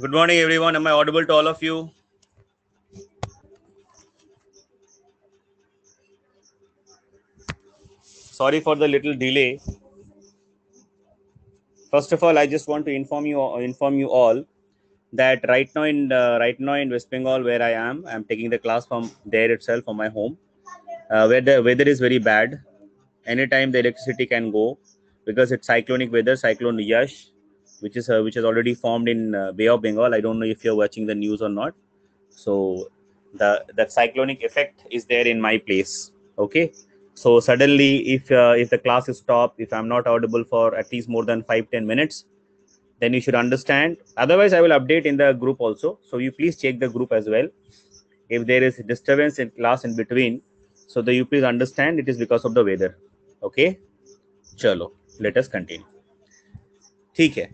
Good morning, everyone. Am I audible to all of you? Sorry for the little delay. First of all, I just want to inform you inform you all that right now in uh, right now in West Bengal, where I am, I'm taking the class from there itself from my home, uh, where the weather is very bad. Anytime the electricity can go because it's cyclonic weather, cyclone Yash, which is uh, which is already formed in uh, Bay of Bengal. I don't know if you're watching the news or not. So the that cyclonic effect is there in my place. Okay. So suddenly, if uh, if the class is stopped, if I'm not audible for at least more than five ten minutes, then you should understand. Otherwise, I will update in the group also. So you please check the group as well. If there is disturbance in class in between, so that you please understand it is because of the weather. Okay. चलो late us continue ठीक है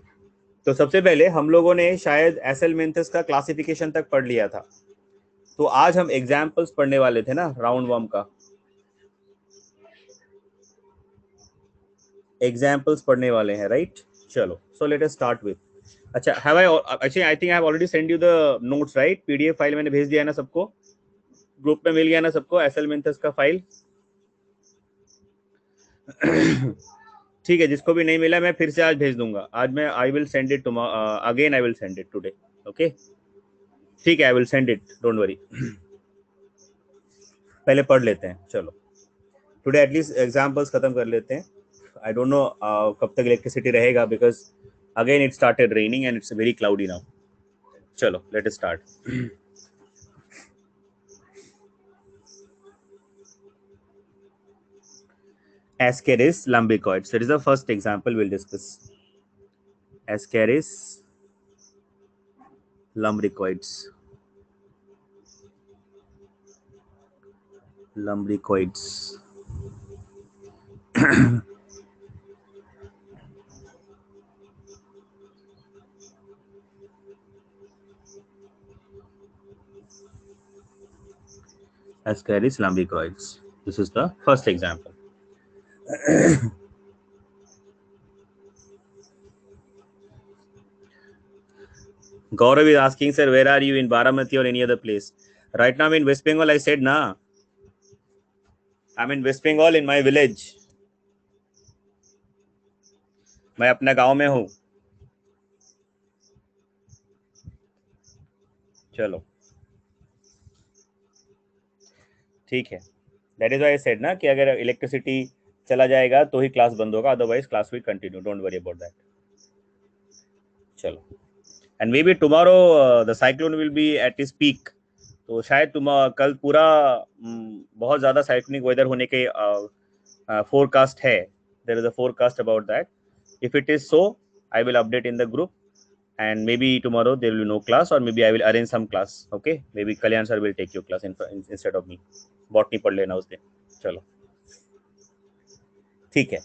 तो सबसे पहले हम लोगों ने शायद एसएल मेंथस का क्लासिफिकेशन तक पढ़ लिया था। तो आज हम एग्जाम्पल्स पढ़ने वाले थे ना राउंड वन का। एग्जाम्पल्स पढ़ने वाले हैं राइट चलो so let us start with अच्छा have I actually I think I have already send you the notes right PDF file मैंने भेज दिया है ना सबको? ग्रुप में मिल गया ना सबको एस एल मेंथस का फ़ाइल ठीक है, जिसको भी नहीं मिला मैं फिर से आज भेज दूँगा। आज मैं I will send it again I will send it today okay ठीक है I will send it don't worry पहले पढ़ लेते हैं, चलो। टुडे एटलीस्ट एग्जाम्पल्स खत्म कर लेते हैं। आई डोंट नो कब तक इलेक्ट्रिसिटी रहेगा because again it started raining and it's very cloudy now चलो let start Ascaris lumbricoids. That is the first example we'll discuss. Ascaris lumbricoids. Lumbricoids. Ascaris lumbricoids. This is the first example. Gaurav is asking, sir, where are you in Baramati or any other place? Right now I'm in West Bengal. I said, nah. I'm in West Bengal in my village. मैं अपना गाँव में हूँ चलो ठीक है that is why said ना कि अगर इलेक्ट्रिसिटी चला जाएगा तो ही क्लास बंद होगा otherwise class will continue don't worry about that चलो. And maybe tomorrow the cyclone will be at is peak तो शायद कल पूरा बहुत ज़्यादा साइक्लोनिक वेदर होने के फोरकास्ट है. There is a forecast about that if it is so I will update in the group and maybe tomorrow there will no class or maybe I will arrange some class okay maybe Kalyan sir will take your class instead of me botany पढ़ लेना उस दिन चलो ठीक है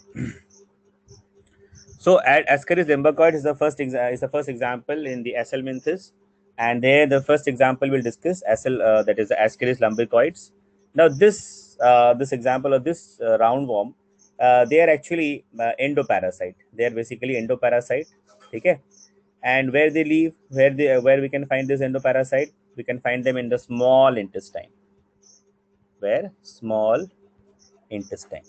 so ascaris limbacoid is the first is the first example in the Ashelminthes and there the first example we'll discuss Asel, uh, that is the ascaris lumbricoids now this uh, this example of this uh, roundworm uh, they are actually uh, endoparasite they are basically endoparasite okay and where they live where they where we can find this endoparasite we can find them in the small intestine where small intestine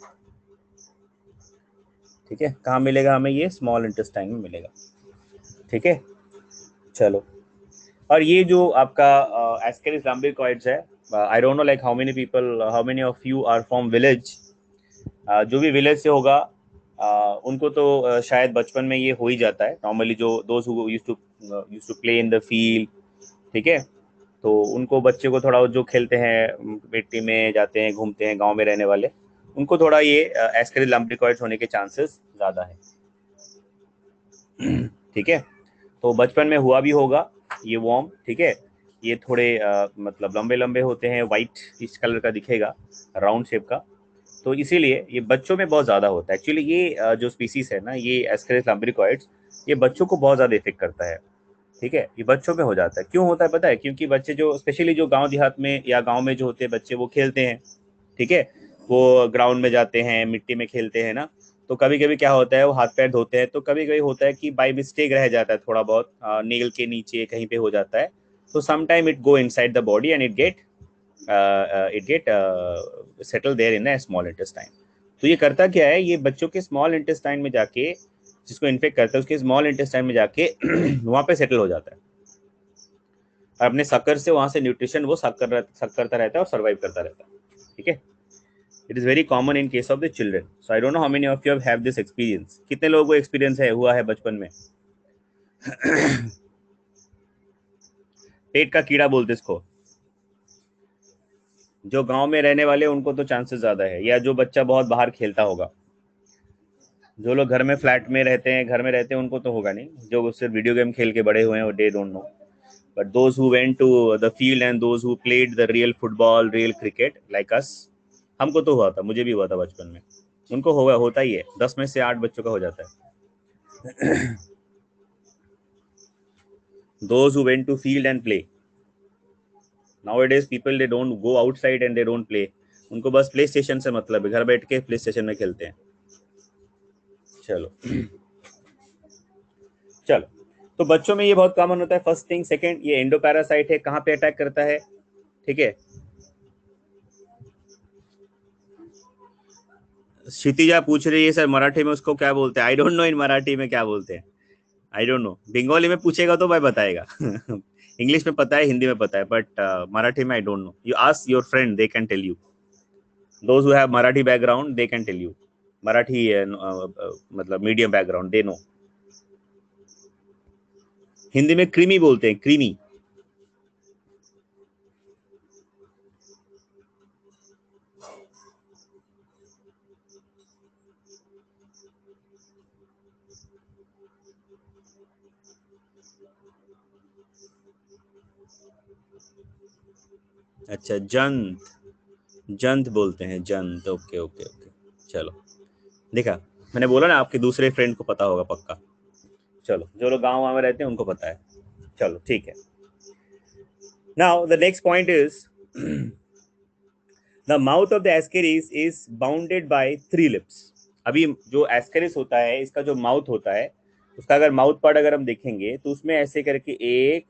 ठीक है? कहाँ मिलेगा हमें ये? Small intestine में मिलेगा। ठीक है? चलो। और ये जो आपका एस्केरिस लंबिकॉइड्स है I don't know like how many people how many of you are from village जो भी विलेज से होगा uh, उनको तो uh, शायद बचपन में ये हो ही जाता है। नॉर्मली जो दोस्त use to play in the field ठीक है? तो उनको बच्चे को थोड़ा जो खेलते हैं मिट्टी में जाते हैं घूमते हैं गाँव में रहने वाले उनको थोड़ा ये एस्करिल लम्ब्रिकॉइड्स होने के चांसेस ज़्यादा है। ठीक है? तो बचपन में हुआ भी होगा ये वॉर्म ठीक है? ये थोड़े आ, मतलब लंबे लंबे होते हैं वाइट इस कलर का दिखेगा राउंड शेप का। तो इसीलिए ये बच्चों में बहुत ज़्यादा होता है। एक्चुअली ये जो स्पीसीज है ना ये एस्करिस लम्ब्रिकॉइड्स ये बच्चों को बहुत ज़्यादा इफ़ेक्ट करता है। ठीक है? ये बच्चों में हो जाता है। क्यों होता है पता है? क्योंकि बच्चे जो स्पेशली जो गाँव देहात में या गाँव में जो होते हैं बच्चे वो खेलते हैं। ठीक है? वो ग्राउंड में जाते हैं, मिट्टी में खेलते हैं ना तो कभी कभी क्या होता है, वो हाथ पैर धोते हैं तो कभी कभी होता है कि बाई मिस्टेक रह जाता है थोड़ा बहुत नील के नीचे कहीं पे हो जाता है तो sometime it go inside the body and it get it get settle there in small intestine तो ये करता क्या है, ये बच्चों के स्मॉल इंटेस्टाइन में जाके, जिसको इन्फेक्ट करता है, उसके स्मॉल इंटेस्टाइन में जाके वहाँ पे सेटल हो जाता है। और अपने शक्कर से वहाँ से न्यूट्रिशन वो सक कर सक करता रहता है और सर्वाइव करता रहता है, ठीक है? It is very common in case of the children so I don't know how many of you have this experience कितने लोगों को एक्सपीरियंस है, हुआ है बचपन में? पेट का कीड़ा बोलते इसको। जो गाँव में रहने वाले, उनको तो चांसेस ज़्यादा है, या जो बच्चा बहुत बाहर खेलता होगा। जो लोग घर में फ्लैट में रहते हैं, घर में रहते हैं, उनको तो होगा नहीं। जो सिर्फ़ वीडियो गेम खेल के बड़े हुए हैं they don't know but those who went to the field and those who played the real football real cricket like us हमको तो हुआ था, मुझे भी हुआ था बचपन में। उनको होगा, होता ही है। दस में से आठ बच्चों का हो जाता है। Those who went to field and play. Nowadays, people, they don't go outside and they don't play. उनको बस प्ले स्टेशन से मतलब है। घर बैठ के प्ले स्टेशन में खेलते हैं। चलो। चलो। तो बच्चों में ये बहुत कॉमन होता है। फ़र्स्ट थिंग सेकंड ये एंडो पैरासाइट है। कहाँ पे अटैक करता है? ठीक है? क्षितिजा पूछ रही है, सर, मराठी में उसको क्या बोलते हैं? I don't know in Marathi में क्या बोलते हैं. आई डोंट नो बंगाली में पूछेगा तो भाई बताएगा. इंग्लिश में पता है, हिंदी में पता है बट मराठी में I don't know you ask your friend they can tell you those who have Marathi background they can tell you Marathi मतलब medium background they know Hindi में क्रीमी बोलते हैं क्रीमी अच्छा जंत। जंत बोलते हैं, जंत। Okay okay okay. चलो। देखा, मैंने बोला ना, आपके दूसरे फ्रेंड को पता होगा पक्का। चलो, जो लोग गाँव में रहते हैं, उनको पता है। चलो, ठीक है। Now the next point is the mouth of the Ascaris is bounded by three lips अभी जो एस्केरिस होता है, इसका जो माउथ होता है, उसका अगर माउथ पार्ट अगर हम देखेंगे तो उसमें ऐसे करके एक,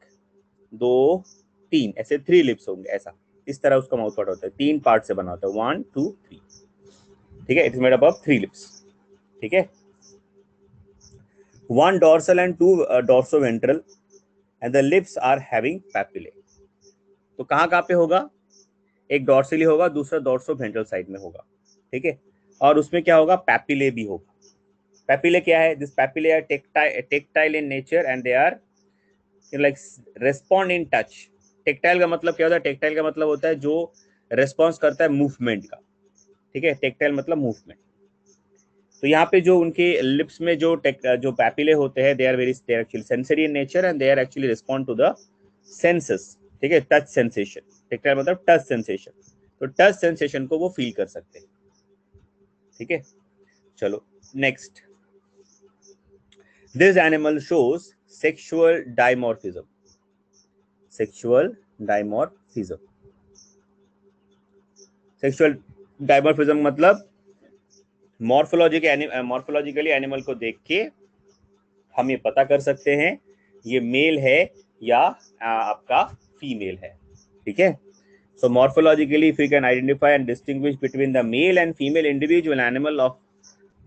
दो, तीन, ऐसे थ्री लिप्स होंगे, ऐसा। इस तरह उसका माउथ पार्ट होता है। तीन पार्ट से बना होता है। वन टू थ्री ठीक है? It is made up of three lips ठीक है? One dorsal and two dorsoventral and the lips are having papillae तो कहाँ कहाँ पे होगा? एक डॉर्सली होगा, दूसरा डॉर्सो वेंट्रल साइड में होगा। ठीक है? और उसमें क्या होगा? पैपिले भी होगा। पैपिले क्या है? This papillae are tactile tactile in nature and they are like respond in touch tactile का मतलब क्या होता है? टेक्टाइल का मतलब होता है जो रेस्पॉन्स करता है मूवमेंट का। ठीक है? टेक्टाइल मतलब मूवमेंट तो यहाँ पे जो उनके लिप्स में जो टेक, जो पैपिले होते हैं they are very they actually sensory in nature and they are actually respond to the senses ठीक है? टच सेंसेशन टेक्टाइल मतलब टच सेंसेशन तो टच सेंसेशन को वो फील कर सकते हैं। ठीक है? चलो next this animal shows sexual dimorphism sexual dimorphism sexual dimorphism मतलब मॉर्फोलॉजी के मॉर्फोलॉजिकली एनिमल को देख के हम ये पता कर सकते हैं ये मेल है या आपका फीमेल है ठीक है so morphologically if we can identify and distinguish between the male and female individual animal of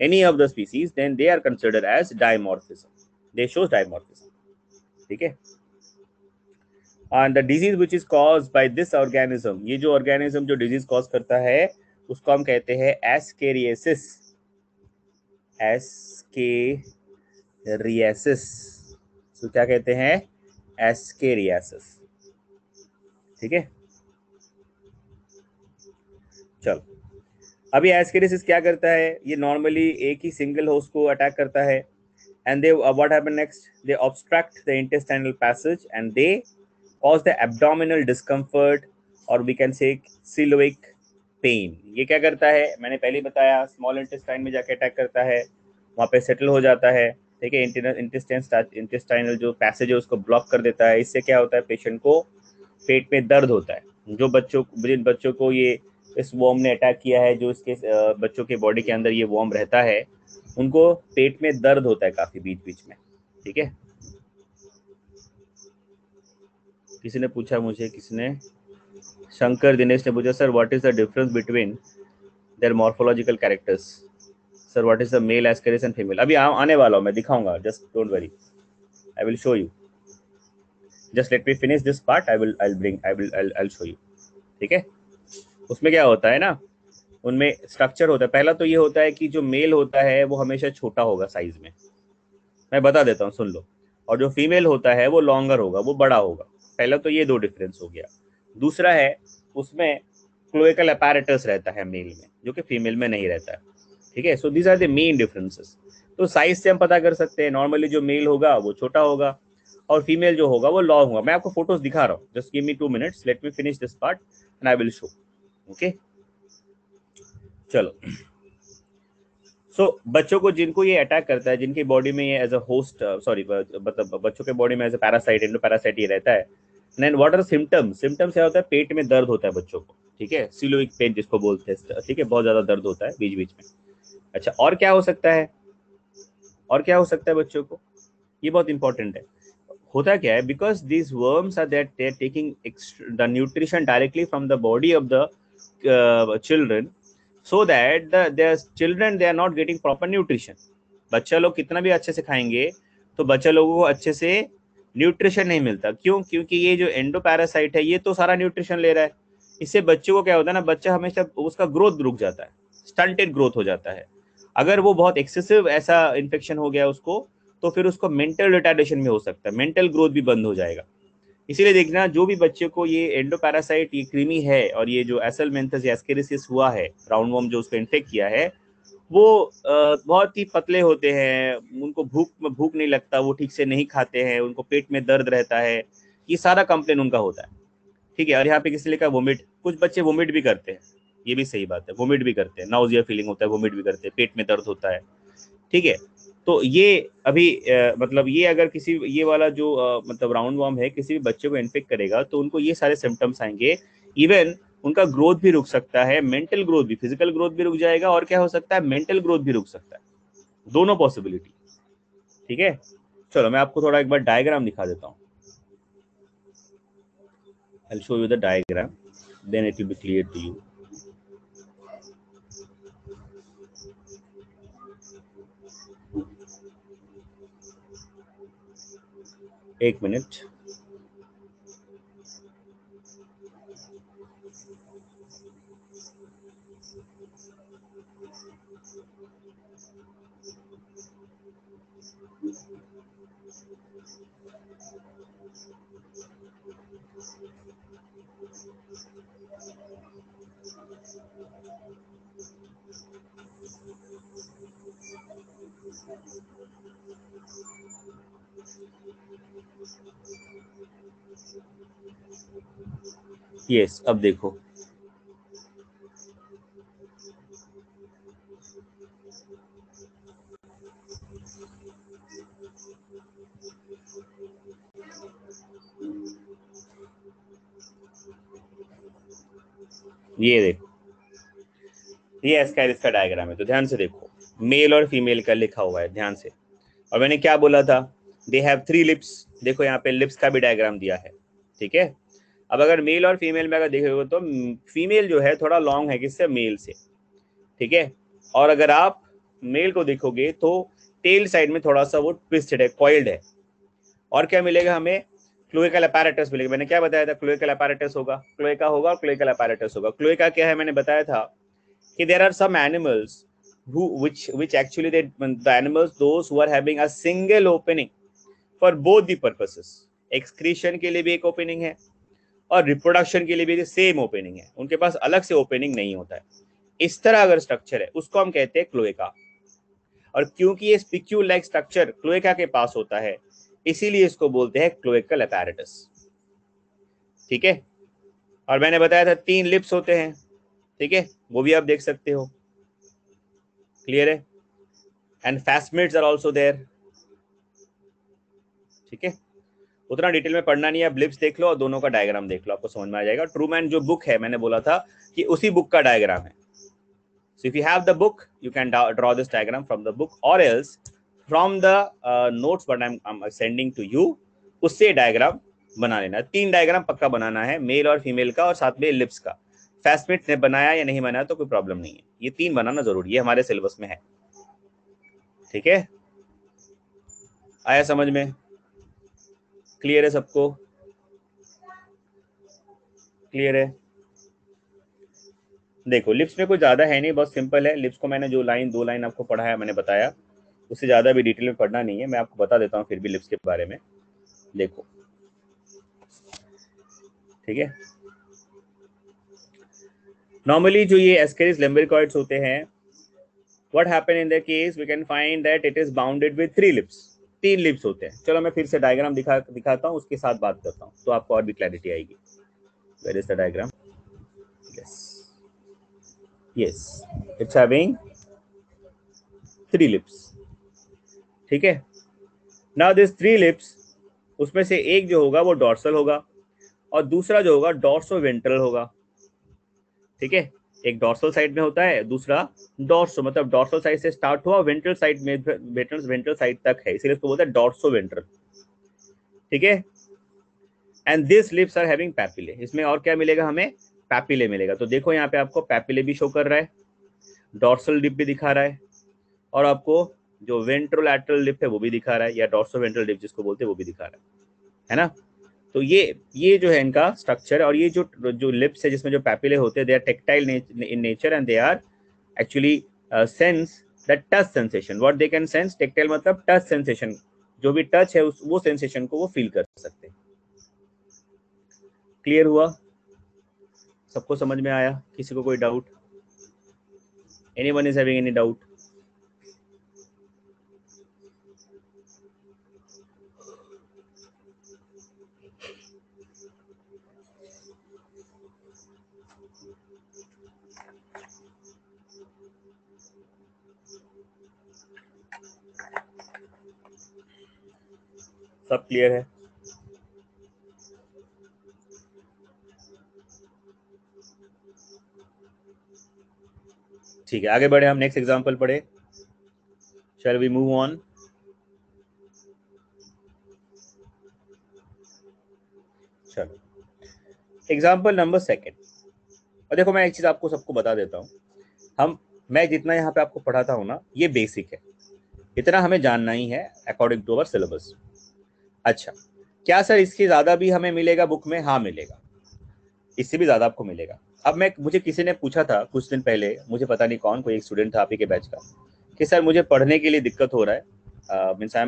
any of the species then they are considered as dimorphism they shows dimorphism ठीक and the disease which is cause by this organism ये जो organism जो disease cause करता है, उसको हम कहते हैं एसकेरियसिस एसकेरियसिस तो क्या कहते हैं? एसकेरियासिस ठीक है? चलो। अभी एसकेरियसिस क्या करता है? ये नॉर्मली एक ही सिंगल होस को अटैक करता है। And they what happen next they obstruct the intestinal passage and they cause the abdominal discomfort or we can say siloic pain ये क्या करता है? मैंने पहले बताया स्मॉल इंटेस्टाइन में जाके अटैक करता है, वहाँ पे सेटल हो जाता है। ठीक है इंटेस्टाइनल जो पैसेज है उसको ब्लॉक कर देता है। इससे क्या होता है? पेशेंट को पेट में दर्द होता है। जो बच्चों, जिन बच्चों को ये इस वॉर्म ने अटैक किया है, जो इसके बच्चों के बॉडी के अंदर ये वॉर्म रहता है, उनको पेट में दर्द होता है काफ़ी बीच बीच में। ठीक है? किसी ने पूछा मुझे किसी ने? शंकर दिनेश ने पूछा sir what is the difference between there morphological characters sir what is the male Ascaris and female अभी आ, आने वाला हूँ मैं दिखाऊँगा just don't worry I will show you just let me finish this part I will I bring I will I show you ठीक है? उसमें क्या होता है ना? उनमें स्ट्रक्चर होता है। पहला तो ये होता है कि जो मेल होता है वो हमेशा छोटा होगा साइज़ में। मैं बता देता हूँ सुन लो। और जो फीमेल होता है वो लॉन्गर होगा वो बड़ा होगा। पहला तो ये दो डिफरेंस हो गया। दूसरा है उसमें क्लोएकल अपैरेटस रहता है मेल में जो कि फीमेल में नहीं रहता है। ठीक है? So these are the main differences तो साइज़ से हम पता कर सकते हैं नॉर्मली जो मेल होगा वो छोटा होगा और फीमेल जो होगा वो लॉन्ग होगा। मैं आपको फ़ोटोज़ दिखा रहा हूँ। Just give me two minutes let me finish this part and I will show okay चलो। सो so, बच्चों को जिनको ये अटैक करता है जिनकी बॉडी में ये एज अ होस्ट सॉरी मतलब बच्चों के बॉडी में as a parasite endoparasite ये रहता है then what are symptoms symptoms क्या होता है? पेट में दर्द होता है बच्चों को, ठीक है? सिलोइक पेन जिसको बोलते हैं, ठीक है? बहुत ज़्यादा दर्द होता है बीच बीच में। अच्छा और क्या हो सकता है? और क्या हो सकता है बच्चों को? ये बहुत इंपॉर्टेंट है। होता क्या है? Because these worms are that they taking the nutrition directly from the body of the children so that the children they are not getting proper nutrition बच्चा लोग कितना भी अच्छे से खाएँगे तो बच्चा लोगों को अच्छे से न्यूट्रिशन नहीं मिलता। क्यों? क्योंकि ये जो एंडो पैरासाइट है, ये तो सारा न्यूट्रिशन ले रहा है। इससे बच्चे को क्या होता है ना, बच्चा हमेशा उसका ग्रोथ रुक जाता है स्टंटेड ग्रोथ हो जाता है। अगर वो बहुत एक्सेसिव ऐसा इन्फेक्शन हो गया उसको तो फिर उसको मेंटल रिटार्डेशन में हो सकता है मेंटल ग्रोथ भी बंद हो जाएगा। इसीलिए देखना, जो भी बच्चे को ये एंडोपैरासाइट ये क्रीमी है और ये जो एसल मेंथस एस्केरिसिस हुआ है राउंड वॉर्म जो उसको इन्फेक्ट किया है वो बहुत ही पतले होते हैं उनको भूख में भूख नहीं लगता वो ठीक से नहीं खाते हैं उनको पेट में दर्द रहता है ये सारा कंप्लेन उनका होता है। ठीक है और यहाँ पे किसी लिखा वोमिट कुछ बच्चे वोमिट भी करते हैं ये भी सही बात है वोमिट भी करते हैं नाउजिया फीलिंग होता है वोमिट भी करते हैं पेट में दर्द होता है। ठीक है तो ये अभी आ, मतलब ये अगर किसी ये वाला जो आ, मतलब राउंड वॉर्म है किसी भी बच्चे को इन्फेक्ट करेगा तो उनको ये सारे सिम्टम्स आएँगे इवन उनका ग्रोथ भी रुक सकता है मेंटल ग्रोथ भी फ़िज़िकल ग्रोथ भी रुक जाएगा और क्या हो सकता है मेंटल ग्रोथ भी रुक सकता है। दोनों पॉसिबिलिटी ठीक है? चलो, मैं आपको थोड़ा एक बार डायग्राम दिखा देता हूँ। I'll show you the diagram, then it will be clear to you एक मिनट। यस अब देखो। ये देखो। ये एस्कैरिस का डायग्राम है तो ध्यान से देखो। मेल और फीमेल का लिखा हुआ है, ध्यान से। और मैंने क्या बोला था? दे हैव थ्री लिप्स देखो यहाँ पे लिप्स का भी डायग्राम दिया है, ठीक है? अब अगर मेल और फीमेल में अगर देखोगे तो फीमेल जो है थोड़ा लॉन्ग है किससे मेल से, ठीक है? और अगर आप मेल को देखोगे तो टेल साइड में थोड़ा सा वो ट्विस्टेड है कॉइल्ड है। और क्या मिलेगा हमें? क्लोएकल अपैरेटस मिलेगा। मैंने क्या बताया था? क्लोएकल अपैरेटस होगा। क्लोएका होगा और क्लोएकल अपैरेटस होगा। क्लोएका क्या है? मैंने बताया था कि there are some animals who, which which actually they, the animals, those who are having a single opening for both the purposes excretion के लिए भी एक ओपनिंग है। और रिप्रोडक्शन के लिए भी सेम ओपनिंग है। उनके पास अलग से ओपनिंग नहीं होता है। इस तरह अगर स्ट्रक्चर है, उसको हम कहते हैं क्लोएका और क्योंकि ये स्पिक्यू लाइक स्ट्रक्चर क्लोएका के पास होता है, इसीलिए इसको बोलते हैं क्लोएकल अपैरेटस ठीक है? और मैंने बताया था तीन लिप्स होते हैं। ठीक है? वो भी आप देख सकते हो। क्लियर है? And phasmids are also there ठीक है? उतना डिटेल में पढ़ना नहीं है ब्लिप्स देख लो और दोनों का डायग्राम देख लो आपको समझ में आ जाएगा। ट्रू मैन जो बुक है मैंने बोला था कि उसी बुक का डायग्राम है। If you have the book you can draw this diagram from the book or else from the uh, notes what I'm, I'm sending to you उससे डायग्राम बना लेना तीन डायग्राम पक्का बनाना है मेल और फीमेल का और साथ में लिप्स का। फैसमिट ने बनाया या नहीं बनाया तो कोई प्रॉब्लम नहीं है। ये तीन बनाना ज़रूरी है हमारे सिलेबस में है। ठीक है? आया समझ में? क्लियर है सबको? क्लियर है? देखो, लिप्स में कुछ ज़्यादा है नहीं बहुत सिंपल है। लिप्स को मैंने जो लाइन दो लाइन आपको पढ़ाया मैंने बताया। उससे ज़्यादा भी डिटेल में पढ़ना नहीं है। मैं आपको बता देता हूँ फिर भी लिप्स के बारे में। देखो। ठीक है? नॉर्मली जो ये एस्केरिस लेम्बरिकॉइड्स होते हैं what happen in the case we can find that it is bounded with three lips तीन लिप्स होते हैं। चलो मैं फिर से डायग्राम दिखा, दिखाता हूँ, उसके साथ बात करता हूँ तो आपको और भी क्लैरिटी आएगी। Where is the diagram yes yes. It's having three lips ठीक है? Now this three lips उसमें से एक जो होगा, वो डॉर्सल होगा, और दूसरा जो होगा डॉर्सो वेंट्रल होगा। ठीक है? एक डॉर्सल साइड में होता है, दूसरा डॉर्सो मतलब डॉर्सल साइड से स्टार्ट हुआ वेंट्रल साइड में वेंट्रल वेंट्रल साइड तक है, इसीलिए इसको बोलते हैं डॉर्सो वेंट्रल ठीक है? And this lips are having papillae इसमें और क्या मिलेगा हमें? पैपिले मिलेगा। तो देखो यहाँ पे आपको पैपिले भी शो कर रहा है डॉर्सल डिप भी दिखा रहा है, और आपको जो वेंट्रोलैटरल लिप है वो भी दिखा रहा है, या डॉर्सो वेंट्रल डिप जिसको बोलते हैं, वो भी दिखा रहा है। है ना? तो ये ये जो है इनका स्ट्रक्चर और ये जो जो लिप्स है, जिसमें जो पैपिले होते हैं they are tactile in nature and they are actually sense the touch sensation what they can sense tactile मतलब टच सेंसेशन जो भी टच है, उस, वो सेंसेशन को वो फील कर सकते क्लियर हुआ? सबको समझ में आया? किसी को कोई doubt anyone is having any doubt सब क्लियर है। ठीक है, आगे बढ़े, हम नेक्स्ट एग्जांपल पढ़े। शैल वी मूव ऑन चलो। एग्जांपल नंबर सेकंड और देखो, मैं एक चीज़ आपको सबको बता देता हूँ। हम, मैं जितना यहाँ पे आपको पढ़ाता हूँ ना, ये बेसिक है। इतना हमें जानना ही है अकॉर्डिंग टू अवर सिलेबस अच्छा। क्या सर इसके ज़्यादा भी हमें मिलेगा बुक में? हाँ मिलेगा। इससे भी ज़्यादा आपको मिलेगा। अब मैं, मुझे किसी ने पूछा था कुछ दिन पहले, मुझे पता नहीं कौन, कोई एक स्टूडेंट था आपके बैच का, कि सर मुझे पढ़ने के लिए दिक्कत हो रहा है। Means I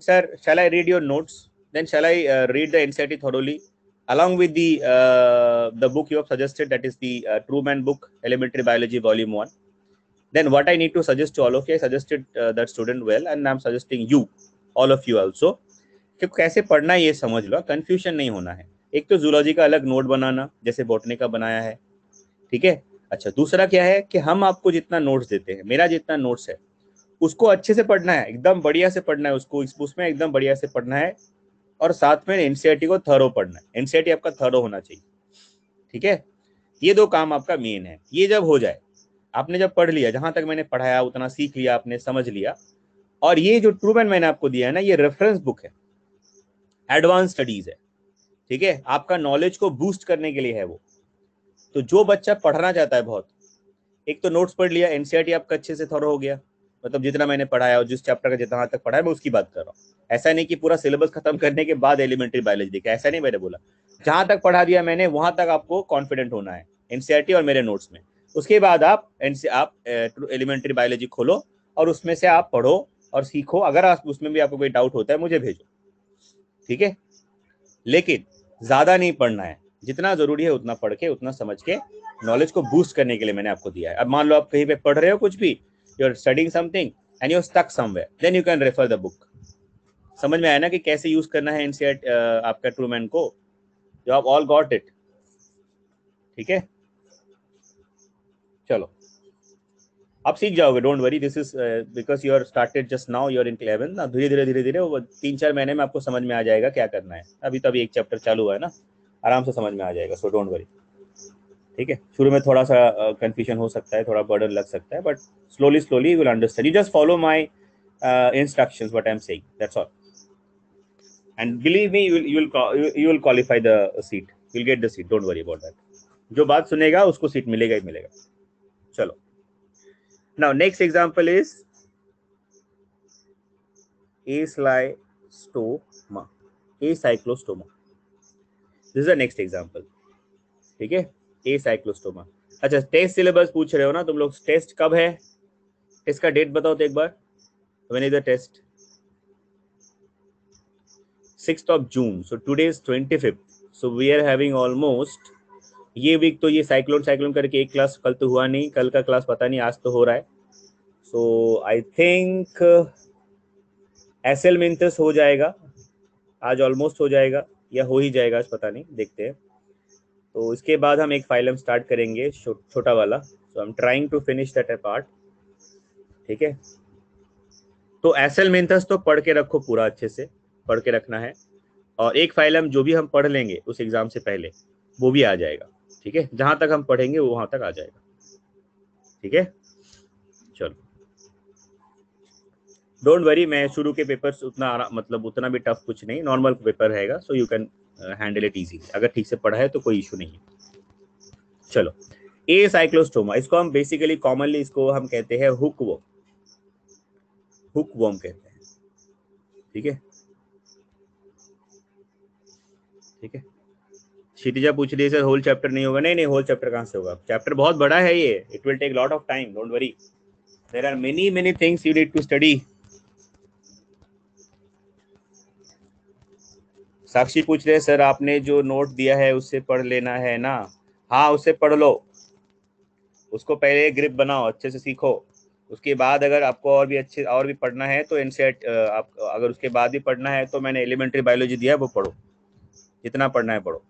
sir shall I read your notes then shall I read the NCERT thoroughly along with the uh, the book you have suggested that is the uh, truman book elementary biology volume 1 then what i need to suggest to all of you i suggested uh, that student well and i'm suggesting you all of you also कि कैसे पढ़ना है ये समझ लो confusion नहीं होना है एक तो जूलॉजी का अलग नोट बनाना जैसे बोटनी का बनाया है ठीक है अच्छा दूसरा क्या है कि हम आपको जितना नोट्स देते हैं मेरा जितना नोट्स है उसको अच्छे से पढ़ना है एकदम बढ़िया से पढ़ना है उसको उसमें एकदम बढ़िया से पढ़ना है और साथ में एनसीआरटी को थरो पढ़ना है। एनसीआरटी आपका थरो होना चाहिए। ठीक है? ये दो काम आपका मेन है। ये जब हो जाए, आपने जब पढ़ लिया, जहाँ तक मैंने पढ़ाया, उतना सीख लिया, आपने समझ लिया, और ये जो ट्रूमैन मैंने आपको दिया है ना, ये रेफरेंस बुक है। एडवांस स्टडीज़ है। ठीक है? आपका नॉलेज को बूस्ट करने के लिए है वो। तो जो बच्चा पढ़ना चाहता है बहुत, एक तो नोट्स पढ़ लिया एनसीआरटी आपका अच्छे से थोड़ा हो गया। मतलब जितना मैंने पढ़ाया और जिस चैप्टर का जितना तक पढ़ाया मैं उसकी बात कर रहा हूँ। ऐसा नहीं कि पूरा सिलेबस खत्म करने के बाद एलिमेंट्री बायोलॉजी देखा ऐसा नहीं मैंने बोला। जहाँ तक पढ़ा दिया मैंने, वहाँ तक आपको कॉन्फिडेंट होना है एनसीआरटी और मेरे नोट्स में। उसके बाद आप एनसी आप एलिमेंट्री बायोलॉजी खोलो और उसमें से आप पढ़ो और सीखो। अगर आप, उसमें भी आपको कोई डाउट होता है, मुझे भेजो। ठीक है? लेकिन ज़्यादा नहीं पढ़ना है। जितना ज़रूरी है, उतना पढ़ के, उतना समझ के नॉलेज को बूस्ट करने के लिए मैंने आपको दिया है। अब मान लो आप कहीं पे पढ़ रहे हो कुछ भी you are studying something and you stuck somewhere then you can refer the book समझ में आया ना कि कैसे यूज़ करना है एनसीआर आपका ट्रूमैन को? जो आप ऑल गॉट इट ठीक है? चलो। आप सीख जाओगे don't worry this is because you are started just now you're in eleven ना धीरे धीरे धीरे धीरे वो तीन चार महीने में आपको समझ में आ जाएगा क्या करना है। अभी तो अभी एक चैप्टर चालू हुआ है ना, आराम से समझ में आ जाएगा सो डोंट वरी ठीक है? शुरू में थोड़ा सा कंफ्यूजन uh, हो सकता है थोड़ा बर्डन लग सकता है but slowly slowly will understand you just follow my instructions what I am saying that's all and believe me you will you will qualify the seat you will get the seat don't worry about that जो बात सुनेगा उसको seat मिलेगा ही मिलेगा। चलो। Now, next example is acyclostoma. Acyclostoma. This is the next example. ठीक है? एसाइक्लोस्टोमा अच्छा टेस्ट सिलेबस पूछ रहे हो ना, तुम लोग टेस्ट कब है? टेस्ट का डेट बताओ तो एक बार। Is the test six of June so today is twenty fifth so we are having almost ये वीक तो ये साइक्लोन साइक्लोन करके एक क्लास कल तो हुआ नहीं, कल का क्लास पता नहीं, आज तो हो रहा है। So I think S L हो जाएगा, आज ऑलमोस्ट हो जाएगा, या हो ही जाएगा, आज पता नहीं, देखते हैं। तो उसके बाद हम एक फाइलम स्टार्ट करेंगे छोटा वाला। So I am trying to finish that a part ठीक है? तो एस एल मिंथस तो पढ़ के रखो पूरा अच्छे से। पढ़ के रखना है। और एक फाइलम जो भी हम पढ़ लेंगे उस एग्ज़ाम से पहले, वो भी आ जाएगा। ठीक है? जहाँ तक हम पढ़ेंगे, वो वहाँ तक आ जाएगा। ठीक है? चलो। डोंट वरी मैं शुरू के पेपर्स उतना मतलब उतना भी टफ कुछ नहीं। नॉर्मल पेपर रहेगा so you can handle it easy अगर ठीक से पढ़ा है तो कोई इशू नहीं है। चलो। ए साइक्लोस्टोमा इसको हम बेसिकली कॉमनली इसको हम कहते हैं हुक वो हुक वॉम कहते हैं। ठीक है? ठीक है? क्षितिजा पूछ रही है सर होल चैप्टर नहीं होगा। नहीं नहीं होल चैप्टर कहाँ से होगा? चैप्टर बहुत बड़ा है ये। It will take lot of time don't worry there are many many things you need to study Sakshi पूछ रहे सर आपने जो नोट दिया है उससे पढ़ लेना है ना? हाँ उससे पढ़ लो। उसको पहले ग्रिप बनाओ अच्छे से सीखो। उसके बाद अगर आपको और भी अच्छे और भी पढ़ना है तो इनसेट आप अगर उसके बाद भी पढ़ना है तो मैंने एलिमेंट्री बायोलॉजी दिया है वो पढ़ो। जितना पढ़ना है पढ़ो।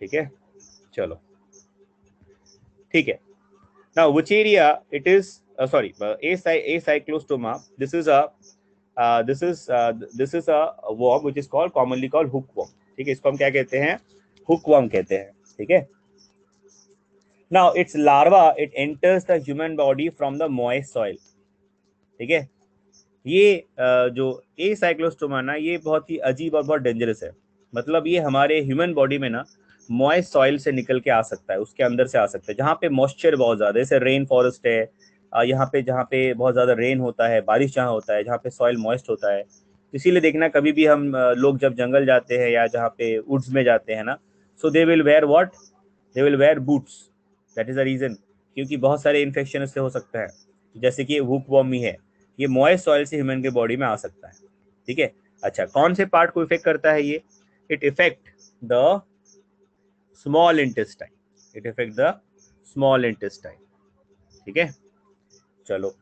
ठीक है? चलो। ठीक है। Wucheria it is uh, sorry uh, acyclostoma this is a uh, this is uh, this is a worm which is called commonly called ठीक है इसको हम क्या कहते हैं? Hookworm कहते हैं ठीक है? Now its larva it enters the human body from the moist soil. ठीक है? ये uh, जो ए साइक्लोस्टोमा ना ये बहुत ही अजीब और बहुत डेंजरस है। मतलब ये हमारे ह्यूमन बॉडी में ना मॉइस्ट सॉइल से निकल के आ सकता है उसके अंदर से आ सकता है जहाँ पे मॉइस्चर बहुत ज़्यादा जैसे रेन फॉरेस्ट है यहाँ पे जहाँ पे बहुत ज़्यादा रेन होता है, बारिश जहाँ होता है, जहाँ पे सॉइल मॉइस्ट होता है, इसीलिए देखना कभी भी हम लोग जब जंगल जाते हैं या जहाँ पे वुड्स में जाते हैं ना so they will wear what they will wear boots that is a reason क्योंकि बहुत सारे इन्फेक्शन इससे हो सकता है। जैसे कि हुक वॉम ही है। ये मॉइस्ट सॉइल से ह्यूमन के बॉडी में आ सकता है। ठीक है? अच्छा कौन से पार्ट को इफ़ेक्ट करता है ये? It effect the small intestine it effect the small intestine ठीक है? चलो।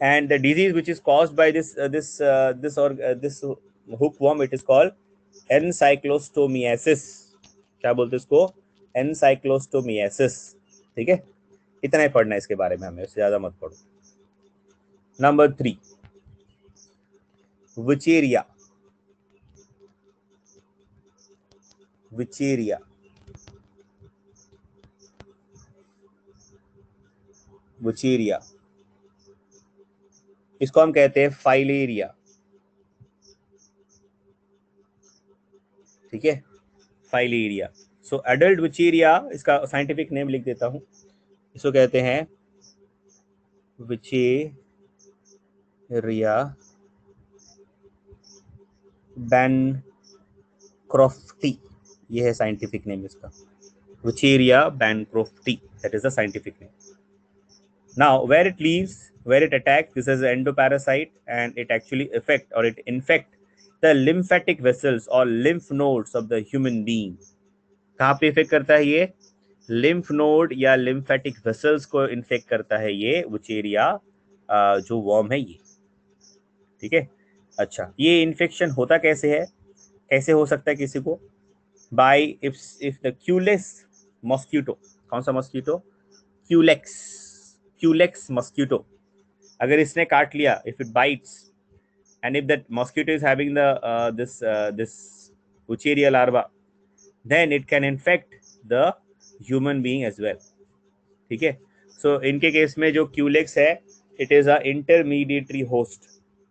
And the disease which is cause by this this this और this hookworm it is called ancylostomiasis क्या बोलते हैं इसको? एनसाइक्लोस्टोमियासिस ठीक है? इतना ही पढ़ना है इसके बारे में हमें, उससे ज़्यादा मत पढ़ो। Number three Wuchereria Wuchereria Wuchereria इसको हम कहते हैं फाइलेरिया। ठीक है? फाइलेरिया। सो एडल्ट विचेरिया इसका साइंटिफिक नेम लिख देता हूँ। इसको कहते हैं विचेरिया बैन क्रॉफ्टी ये है साइंटिफिक नेम इसका। Wucheria bancrofti, that is the scientific name now where it lives where it attacks this is an endoparasite and it actually affect or it infect the lymphatic vessels or lymph nodes of the human being कहाँ पे effect करता है ये lymph node या lymphatic vessels को infect करता है ये वुचेरिया जो वॉर्म है ये ठीक है अच्छा ये इन्फेक्शन होता कैसे है कैसे हो सकता है किसी को by if if the Culex mosquito कौन सा मॉस्क्यूटो क्यूलेक्स क्यूलेक्स मॉस्क्यूटो अगर इसने काट लिया if it bites and if that mosquito the uh, this uh, this Wucheria larva, then it can infect the human being as well. ठीक है? So इनके case में जो क्यूलेक्स है it is a intermediatory host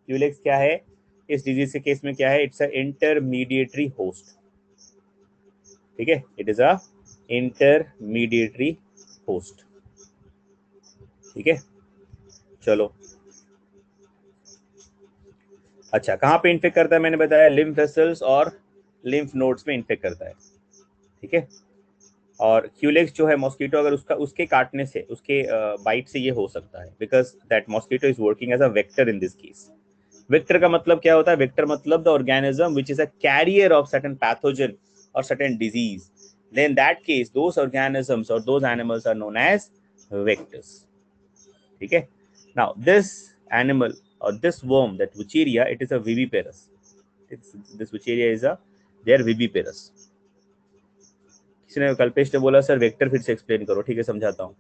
Culex क्या है? इस disease के केस में क्या है? इट्स अ इंटरमीडिएटरी होस्ट ठीक है? It is a intermediatory host ठीक है? चलो। अच्छा कहाँ पे इन्फेक्ट करता है मैंने बताया? लिम्फ वेसल्स और लिम्फ नोड्स में इन्फेक्ट करता है। ठीक है? और क्यूलेक्स जो है मॉस्किटो अगर उसका, उसके काटने से, उसके बाइट से ये हो सकता है। Because that mosquito is working as a vector in this case vector का मतलब क्या होता है? वेक्टर मतलब the organism which is a carrier of certain pathogen और certain disease then that case, those organisms or those animals are known as vectors ठीक है now this animal और this worm that Wuchereria it is a viviparous this Wuchereria is a there वीवी किसने कल्पेश ने बोला, sir vector फिर से explain करो, ठीक है, समझाता हूँ.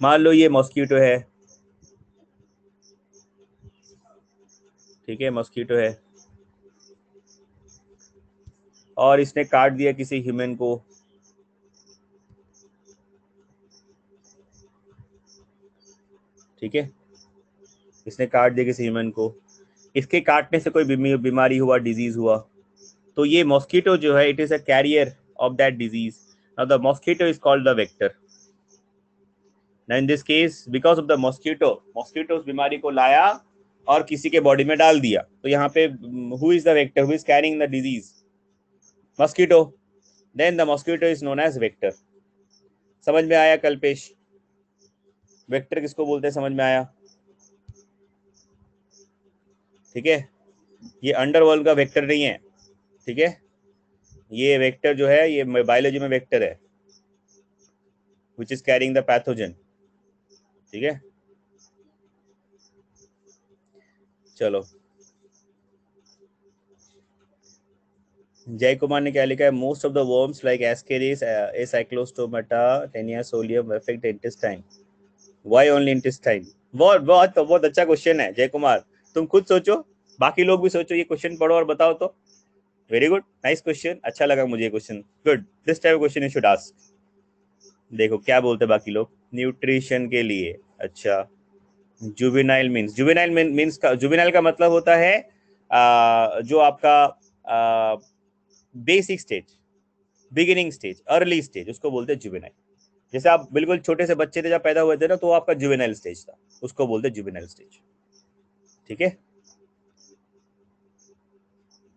मान लो ये मॉस्क्यूटो है। ठीक है मॉस्क्यूटो है। और इसने काट दिया किसी ह्यूमन को। ठीक है? इसने काट दिया किसी ह्यूमन को। इसके काटने से कोई बीमारी हुआ डिज़ीज़ हुआ तो ये मॉस्किटो जो है it is a carrier of that disease now the mosquito is called the vector now in this case, because of the mosquito mosquito उस बीमारी को लाया और किसी के बॉडी में डाल दिया। तो यहाँ पे who is the vector who is carrying the disease mosquito then the mosquito is known as vector समझ में आया कल्पेश? वेक्टर किसको बोलते हैं समझ में आया ठीक है ये अंडरवर्ल्ड का वेक्टर नहीं है ठीक है ये वेक्टर जो है ये बायोलॉजी में वेक्टर है which is carrying the pathogen ठीक है चलो जय कुमार ने क्या लिखा है most of the worms like Ascaris Ancylostoma Taenia solium affect intestine why only intestine बहुत बहुत बहुत अच्छा क्वेश्चन है जय कुमार तुम खुद सोचो बाकी लोग भी सोचो ये क्वेश्चन पढ़ो और बताओ तो। वेरी गुड नाइस क्वेश्चन अच्छा लगा मुझे question good this type question you should ask देखो क्या बोलते बाकी लोग? न्यूट्रिशन के लिए अच्छा। जुबिनाइल मीन्स जुबिनाइल मीन्स का जुबिनाइल का मतलब होता है आ, जो आपका basic stage beginning stage early stage उसको बोलते हैं जुबिनाइल जैसे आप बिल्कुल छोटे से बच्चे थे जब पैदा हुए थे ना तो आपका जुबिनाइल स्टेज था। उसको बोलते हैं जुबिनाइल स्टेज ठीक है?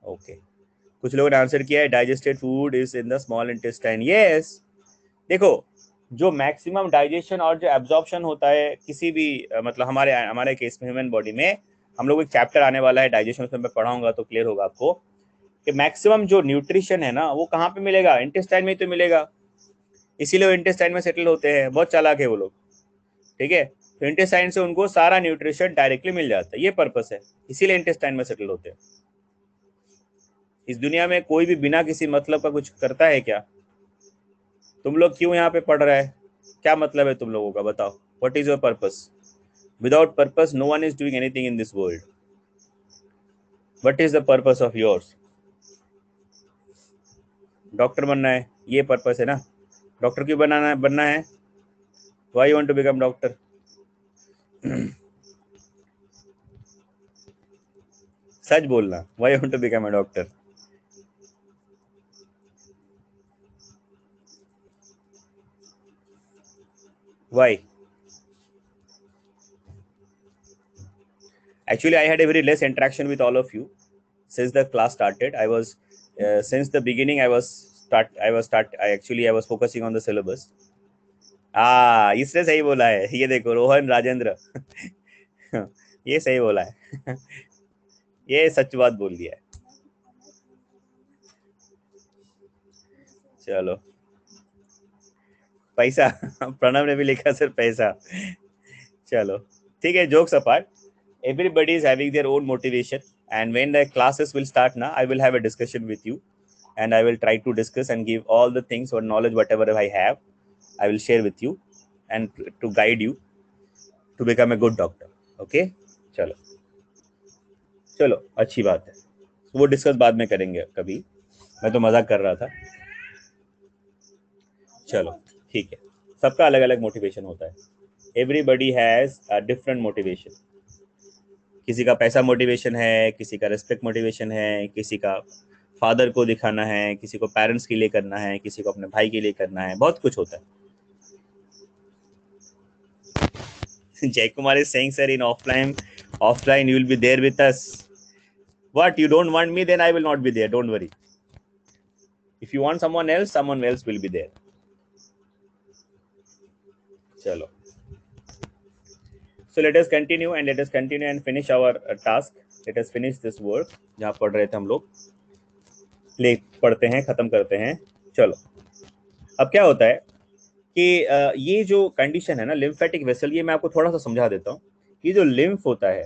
ओके कुछ लोगों ने आंसर किया है digested food is in the small intestine yes देखो, जो मैक्सिमम डाइजेशन और जो एब्जॉर्प्शन होता है किसी भी मतलब हमारे हमारे केस में ह्यूमन बॉडी में, हम लोग एक चैप्टर आने वाला है डाइजेशन उसमें मैं पढ़ाऊँगा तो क्लियर होगा आपको कि मैक्सिमम जो न्यूट्रिशन है ना, वो कहाँ पे मिलेगा? इंटेस्टाइन में तो मिलेगा। इसीलिए वो इंटेस्टाइन में सेटल होते हैं। बहुत चालाक है वो लोग। ठीक है? तो इंटेस्टाइन से उनको सारा न्यूट्रिशन डायरेक्टली मिल जाता है। ये पर्पस है। इसीलिए इंटेस्टाइन में सेटल होते हैं। इस दुनिया में कोई भी बिना किसी मतलब का कुछ करता है क्या? तुम लोग क्यों यहाँ पे पढ़ रहे हैं? क्या मतलब है तुम लोगों का? बताओ। What is your purpose without purpose no one is doing anything in this world what is the purpose of yours doctor बनना है। ये पर्पस है ना? डॉक्टर क्यों बनाना है बनना है why want to become doctor सच बोलना why want to become a doctor why actually i had a very less interaction with all of you since the class started i was uh, since the beginning i was start i was start i actually i was focusing on the syllabus हाँ इसने सही बोला है ये देखो रोहन राजेंद्र ये सही बोला है ये सच बात बोल दिया है चलो पैसा प्रणव ने भी लिखा सर पैसा चलो ठीक है jokes apart everybody is having their own motivation and when the classes will start now i will have a discussion with you and I will try to discuss and give all the things or knowledge, whatever I have, I will share with you and to guide you to become a good doctor. Okay? चलो चलो अच्छी बात है वो discuss बाद में करेंगे कभी मैं तो मज़ाक कर रहा था चलो ठीक है सबका अलग अलग मोटिवेशन होता है everybody has a different motivation किसी का पैसा मोटिवेशन है किसी का रेस्पेक्ट मोटिवेशन है किसी का फादर को दिखाना है, किसी को पेरेंट्स के लिए करना है, किसी को अपने भाई के लिए करना है, बहुत कुछ होता है। Jay Kumar is saying sir in offline offline you will be there with us what you don't want me then I will not be there don't worry if you want someone else someone else will be there चलो। So let us continue and let us continue and finish our task let us finish this work जहाँ पढ़ रहे थे हम लोग। ले पढ़ते हैं, खत्म करते हैं। चलो। अब क्या होता है कि ये जो कंडीशन है ना लिम्फेटिक वेसल ये मैं आपको थोड़ा सा समझा देता हूँ ये जो लिम्फ होता है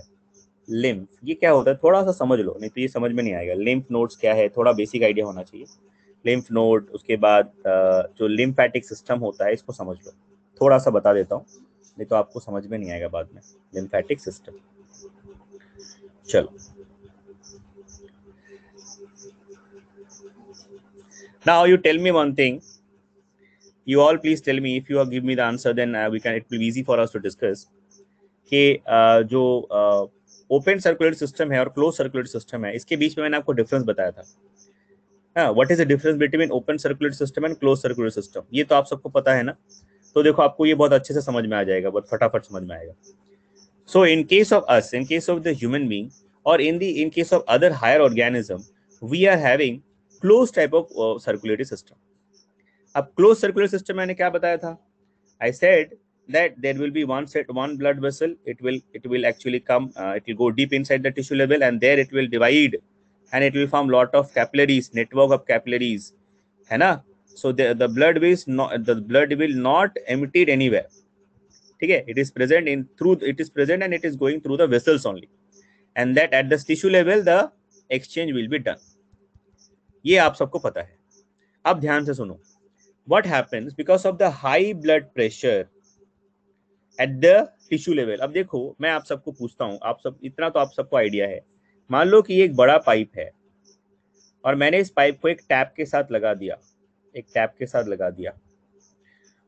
लिम्फ ये क्या होता है? थोड़ा सा समझ लो, नहीं तो ये समझ में नहीं आएगा। लिम्फ नोड्स क्या है? थोड़ा बेसिक आइडिया होना चाहिए। लिम्फ नोड उसके बाद जो लिम्फेटिक सिस्टम होता है, इसको समझ लो। थोड़ा सा बता देता हूँ, नहीं तो आपको समझ में नहीं आएगा बाद में। लिम्फेटिक सिस्टम चलो। Now you tell me one thing. You all please tell me if you give me the answer then uh, we can it will be easy for us to discuss. कि जो open circulate system है और close circulate system है इसके बीच में मैंने आपको difference बताया था what is the difference between open circulate system and close circulate system ये तो आप सबको पता है ना तो देखो आपको ये बहुत अच्छे से समझ में आ जाएगा बहुत फटाफट समझ में आएगा so in case of us in case of the human being और in the in case of other higher organism we are having close type of circulatory system अब क्लोज सर्कुलर सिस्टम मैंने क्या बताया था I said that there will be one set one blood vessel it will it will actually come uh, it will go deep inside the tissue level and there it will divide and it will form lot of capillaries network of capillaries है ना so the the blood is not the blood will not emptied anywhere ठीक है it is present in through it is present and it is going through the vessels only and that at the tissue level the exchange will be done ये आप सबको पता है। अब ध्यान से सुनो। What happens because of the high blood pressure at the tissue level अब देखो, मैं आप सबको पूछता हूँ, आप सब, इतना तो आप सबको आइडिया है। मान लो कि ये एक बड़ा पाइप है, और मैंने इस पाइप को एक टैप के साथ लगा दिया, एक टैप के साथ लगा दिया,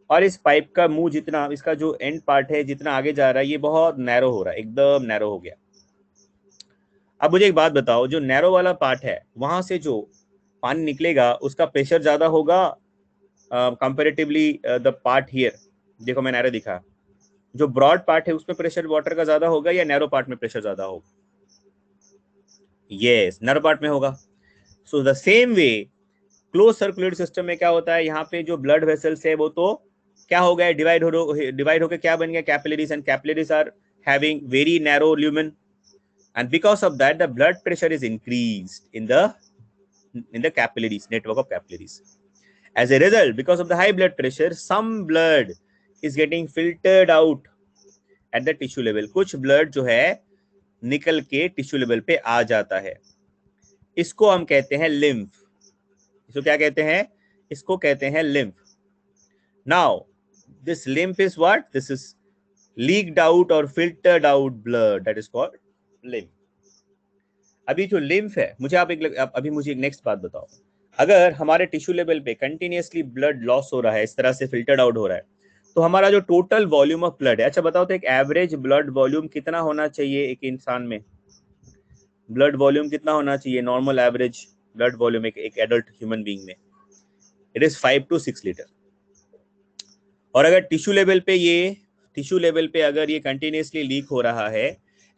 और इस पाइप का मुँह जितना, इसका जो एंड पार्ट है, जितना आगे जा रहा है, ये बहुत नैरो हो रहा है, एकदम नैरो हो गया। अब मुझे एक बात बताओ, जो नैरो वाला पार्ट है, वहाँ से जो पानी निकलेगा, उसका प्रेशर ज़्यादा होगा कंपेरेटिवली द पार्ट हियर देखो मैं नैरो दिखा। जो ब्रॉड पार्ट है, उसमें प्रेशर वाटर का ज़्यादा होगा या नैरो पार्ट में प्रेशर ज़्यादा होगा? यस नैरो पार्ट में होगा। So the same way close circulate system में क्या होता है? यहाँ पे जो ब्लड वेसल्स है, वो तो क्या हो गया डिवाइड हो डिवाइड होकर क्या बन गया? Capillaries and capillaries are having very narrow lumen and because of that, the blood pressure is increased in the in the capillaries network of capillaries As a result, because of the high blood pressure, some blood is getting filtered out at the tissue level. कुछ blood जो है निकल के tissue level पे आ जाता है इसको हम कहते हैं लिम्फ इसको क्या कहते हैं इसको कहते हैं lymph now this lymph is what this is leaked out और filtered out blood that is called lymph अभी जो लिम्फ है मुझे आप एक अभी मुझे एक नेक्स्ट बात बताओ। अगर हमारे टिश्यू लेवल पे कंटिन्यूसली ब्लड लॉस हो रहा है इस तरह से फिल्टर्ड आउट हो रहा है तो हमारा जो टोटल वॉल्यूम ऑफ़ ब्लड है अच्छा बताओ तो एक एवरेज ब्लड वॉल्यूम कितना होना चाहिए एक इंसान में? ब्लड वॉल्यूम कितना होना चाहिए? नॉर्मल एवरेज ब्लड वॉल्यूम एक, एक एडल्ट ह्यूमन बींग में। It is five to six litre और अगर टिश्यू लेवल पे ये टिश्यू लेवल पे अगर ये कंटिन्यूसली लीक हो रहा है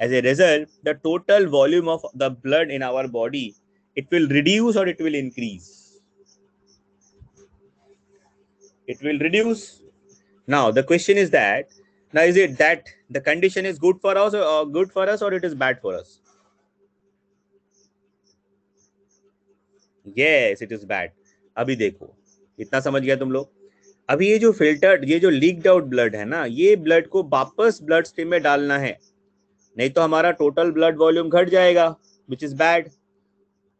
as a result the total volume of the blood in our body it will reduce or it will increase it will reduce now the question is that now is it that the condition is good for us or good for us or it is bad for us yes it is bad अभी देखो इतना समझ गया तुम लोग अभी ये जो फिल्टर्ड ये जो लीक्ड आउट ब्लड है ना ये ब्लड को वापस ब्लड स्ट्रीम में डालना है नहीं तो हमारा टोटल ब्लड वॉल्यूम घट जाएगा विच इज़ बैड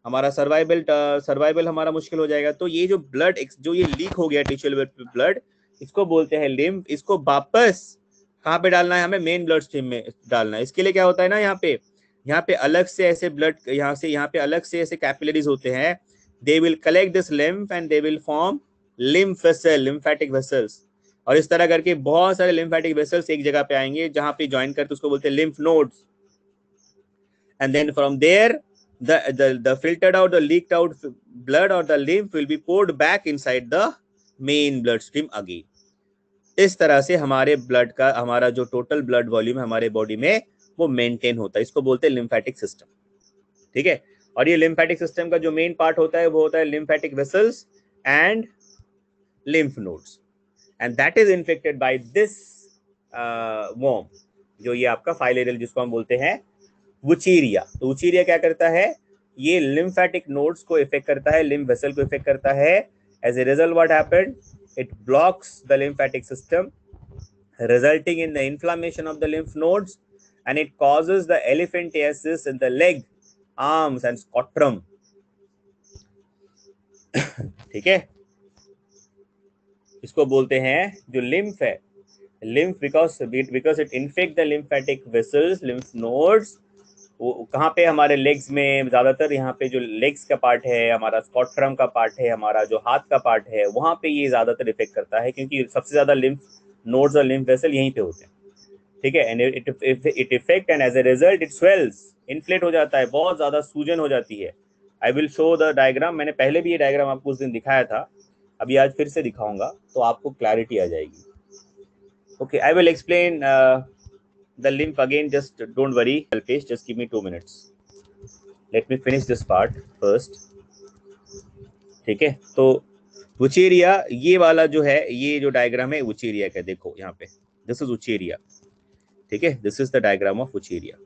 हमारा सर्वाइवल सर्वाइवल हमारा मुश्किल हो जाएगा। तो ये जो ब्लड जो ये लीक हो गया टिश्यू ब्लड इसको बोलते हैं लिम्फ इसको वापस कहाँ पे डालना है? हमें मेन ब्लड स्ट्रीम में डालना है। इसके लिए क्या होता है ना, यहाँ पे यहाँ पे अलग से ऐसे ब्लड यहाँ से, यहाँ पे अलग से ऐसे कैपिलरीज होते हैं। They will collect this lymph and they will form lymph vessel lymphatic vessels और इस तरह करके बहुत सारे लिम्फेटिक वेसल्स एक जगह पे आएँगे जहाँ पे ज्वाइन करते उसको बोलते हैं lymph nodes and then from there the, the the filtered out the leaked out blood or the lymph will be poured back inside the main blood stream again. इस तरह से हमारे ब्लड का हमारा जो टोटल ब्लड वॉल्यूम है हमारे body में वो मेंटेन होता है। इसको बोलते हैं लिम्फेटिक सिस्टम ठीक है? और ये लिम्फेटिक सिस्टम का जो मेन पार्ट होता है वो होता है lymphatic vessels and lymph nodes. And that is infected by this worm जो ये आपका फाइलेरियल जिसको हम बोलते हैं उचीरिया तो उचीरिया क्या करता है? ये लिम्फेटिक नोड्स को इफ़ेक्ट करता है लिम्फ वेसल को इफ़ेक्ट करता है। As a result what happened it blocks the lymphatic system resulting in the inflammation of the lymph nodes and it causes the elephantiasis in the leg arms and scrotum ठीक है? इसको बोलते हैं जो lymph है। Lymph because because it infect the lymphatic vessels lymph nodes वो कहाँ पे हमारे लेग्स में, ज़्यादातर यहाँ पे जो लेग्स का पार्ट है, हमारा स्कॉट्रम का पार्ट है, हमारा जो हाथ का पार्ट है, वहाँ पे ये ज़्यादातर इफ़ेक्ट करता है क्योंकि सबसे ज़्यादा लिम्फ नोड्स और लिम्फ वेसल यहीं पे होते हैं। ठीक है? And it it effect and as a result it swells inflate हो जाता है, बहुत ज़्यादा सूजन हो जाती है। I will show the diagram मैंने पहले भी ये डायग्राम आपको उस दिन दिखाया था। अभी आज फिर से दिखाऊँगा तो आपको क्लैरिटी आ जाएगी। Okay I will explain the lymph again just don't worry Alpesh just give me two minutes let me finish this part first ठीक है? तो उचेरिया ये वाला जो है, ये जो डायग्राम है उचेरिया का, देखो यहाँ पे। दिस इज़ उचेरिया ठीक है? This is the diagram of wuchereria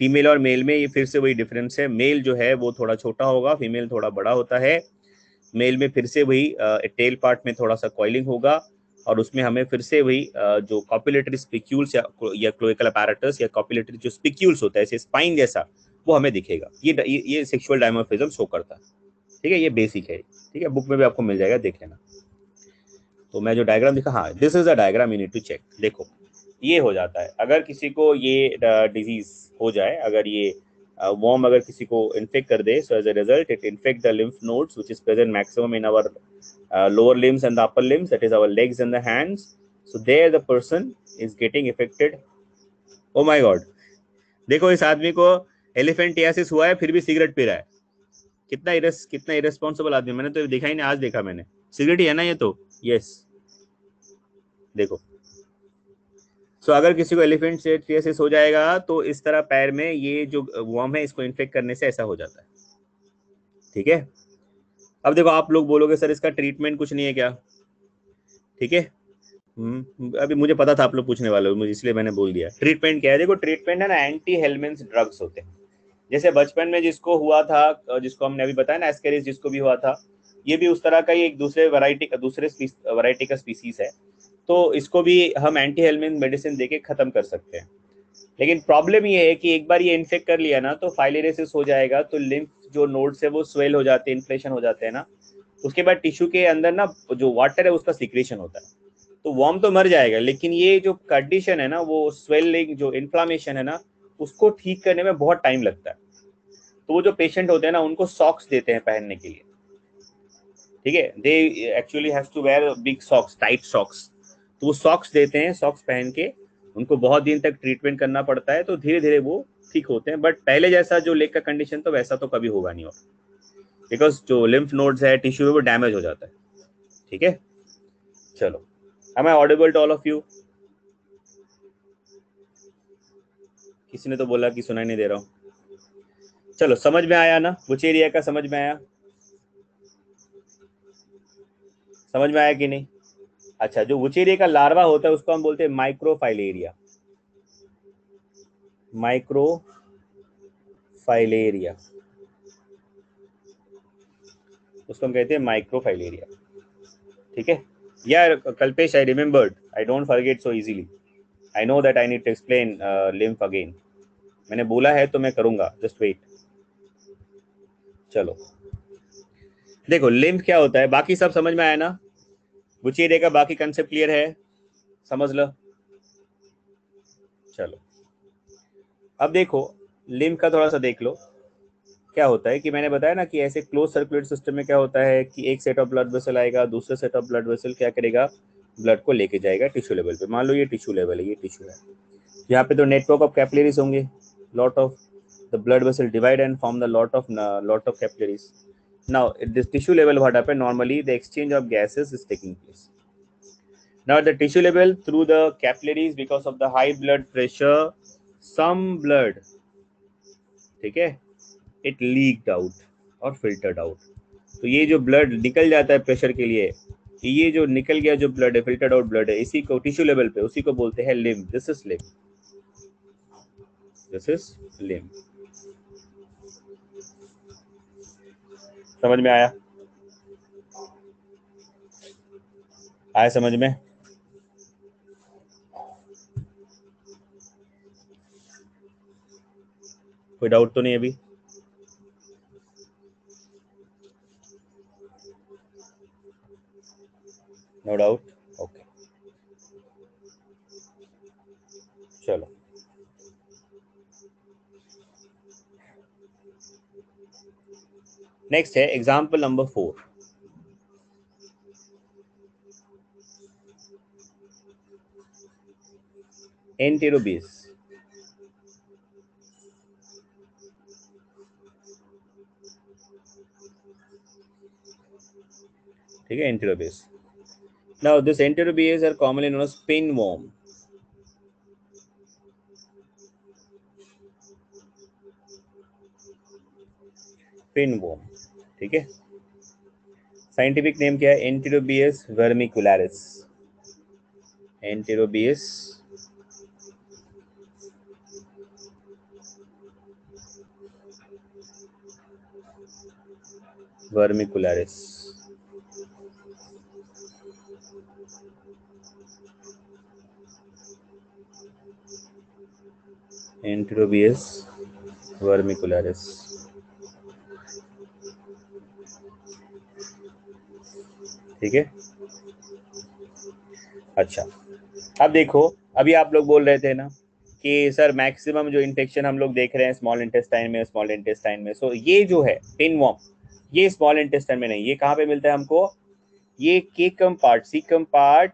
female और मेल में ये फिर से वही डिफरेंस है। मेल जो है, वो थोड़ा छोटा होगा फीमेल थोड़ा बड़ा होता है। मेल में फिर से वही टेल पार्ट में थोड़ा सा कॉइलिंग होगा और उसमें हमें फिर से वही जो कॉपुलेटरी स्पिक्यूल्स या या क्लोइकल अपैरेटस या कॉपुलेटरी जो स्पिक्यूल्स होता है जैसे स्पाइन जैसा वो हमें दिखेगा। ये ये, ये सेक्सुअल डायमोफिज्म शो करता है। ठीक है? ये बेसिक है। ठीक है? बुक में भी आपको मिल जाएगा देख लेना। तो मैं जो डायग्राम दिखा हाँ this is a diagram you need to check देखो ये हो जाता है। अगर किसी को ये डिज़ीज़ हो जाए अगर ये वॉर्म अगर किसी को इन्फेक्ट कर दे so as a result it infect the lymph nodes which is present maximum in our lower limbs and the upper limbs that is our legs and the hands so there the person is getting affected oh my god देखो, इस आदमी को elephantiasis हुआ है, फिर भी cigarette P रहा है। कितना इरेस, कितना इरेस्पॉन्सिबल आदमी मैंने तो देखा ही नहीं, आज देखा मैंने। सिगरेट ही है ना ये तो? यस देखो। सो so, अगर किसी को एलिफेंट सेटियासिस हो जाएगा तो इस तरह पैर में ये जो वॉर्म है इसको इन्फेक्ट करने से ऐसा हो जाता है। ठीक है? अब देखो आप लोग बोलोगे सर इसका ट्रीटमेंट कुछ नहीं है क्या? ठीक है? हम्म, अभी मुझे पता था आप लोग पूछने वाले हो मुझे इसलिए मैंने बोल दिया। ट्रीटमेंट क्या है? देखो ट्रीटमेंट है ना एंटी हेलमेंस ड्रग्स होते हैं। जैसे बचपन में जिसको हुआ था जिसको हमने अभी बताया ना एस्केरिस जिसको भी हुआ था ये भी उस तरह का ही एक दूसरे वैरायटी का दूसरे वैरायटी का स्पीसीज है। तो इसको भी हम एंटी हेलमिन मेडिसिन देके खत्म कर सकते हैं। लेकिन प्रॉब्लम ये है कि एक बार ये इन्फेक्ट कर लिया ना तो फाइलेरेसिस हो जाएगा तो लिम्फ जो नोड्स है वो स्वेल हो जाते हैं इन्फ्लेशन हो जाते हैं ना। उसके बाद टिश्यू के अंदर ना जो वाटर है उसका सिक्रेशन होता है। तो वॉर्म तो मर जाएगा, लेकिन ये जो कंडीशन है ना, वो स्वेलिंग जो इन्फ्लामेशन है ना, उसको ठीक करने में बहुत टाइम लगता है। तो वो जो पेशेंट होते हैं ना, उनको सॉक्स देते हैं पहनने के लिए। ठीक है? They actually have to wear big socks tight socks तो वो सॉक्स देते हैं सॉक्स पहन के, उनको बहुत दिन तक ट्रीटमेंट करना पड़ता है तो धीरे धीरे वो ठीक होते हैं बट पहले जैसा जो लेग का कंडीशन तो वैसा तो कभी होगा नहीं और बिकॉज़ जो लिम्फ नोड्स है टिश्यू है वो डैमेज हो जाता है। ठीक है? चलो am I audible to all of you किसी ने तो बोला कि सुनाई नहीं दे रहा हूँ। चलो, समझ में आया ना? कुछ एरिया का समझ में आया? समझ में आया कि नहीं? अच्छा जो वुचेरिया का लार्वा होता है, उसको हम बोलते हैं माइक्रोफाइलेरिया। माइक्रोफाइलेरिया। उसको हम कहते हैं माइक्रोफाइलेरिया। ठीक है? यार Kalpesh I remembered I don't forget so easily I know that I need to explain lymph again मैंने बोला है तो मैं करूँगा। जस्ट वेट चलो। देखो लिम्फ क्या होता है? बाकी सब समझ में आया ना? बुचेरे का बाकी कंसेप्ट क्लियर है? समझ लो। चलो। अब देखो लिम्फ का थोड़ा सा देख लो। क्या होता है कि मैंने बताया ना कि ऐसे क्लोज सर्कुलेट सिस्टम में क्या होता है कि एक सेट ऑफ़ ब्लड वेसल आएगा, दूसरे सेट ऑफ़ ब्लड वेसल क्या करेगा? ब्लड को लेके जाएगा टिश्यू लेवल पे। मान लो ये टिश्यू लेवल है, ये टिश्यू है। यहाँ पे तो नेटवर्क ऑफ़ कैपिलरीज होंगे। Lot of the blood vessel divide and form the lot of lot of capillaries now at this tissue level what happened normally the exchange of gases is taking place now at the tissue level through the capillaries because of the high blood pressure some blood ठीक है it leaked out और filtered out तो ये जो blood निकल जाता है pressure के लिए ये जो निकल गया जो ब्लड है फिल्टर्ड आउट ब्लड है इसी को टिश्यू लेवल पे उसी को बोलते हैं limb this is limb this is limb समझ में आया? आया समझ में? कोई डाउट तो नहीं अभी? नो डाउट ओके चलो नेक्स्ट है एग्ज़ाम्पल नंबर फोर एंटी रूबीज ठीक है enterobius now this anti are commonly known spin worm spin worm ठीक है? साइंटिफिक नेम क्या है? Enterobius वर्मिकुलरिस एंटेरोबियस वर्मिकुलरिस Enterobius vermicularis. ठीक है? अच्छा। अब देखो, अभी आप लोग बोल रहे थे ना कि, सर मैक्सिमम जो इन्फेक्शन हम लोग देख रहे हैं स्मॉल इंटेस्टाइन में स्मॉल इंटेस्टाइन में। सो ये जो है पिनवॉर्म ये स्मॉल इंटेस्टाइन में नहीं, ये कहाँ पे मिलता है हमको? ये केकम पार्ट सीकम पार्ट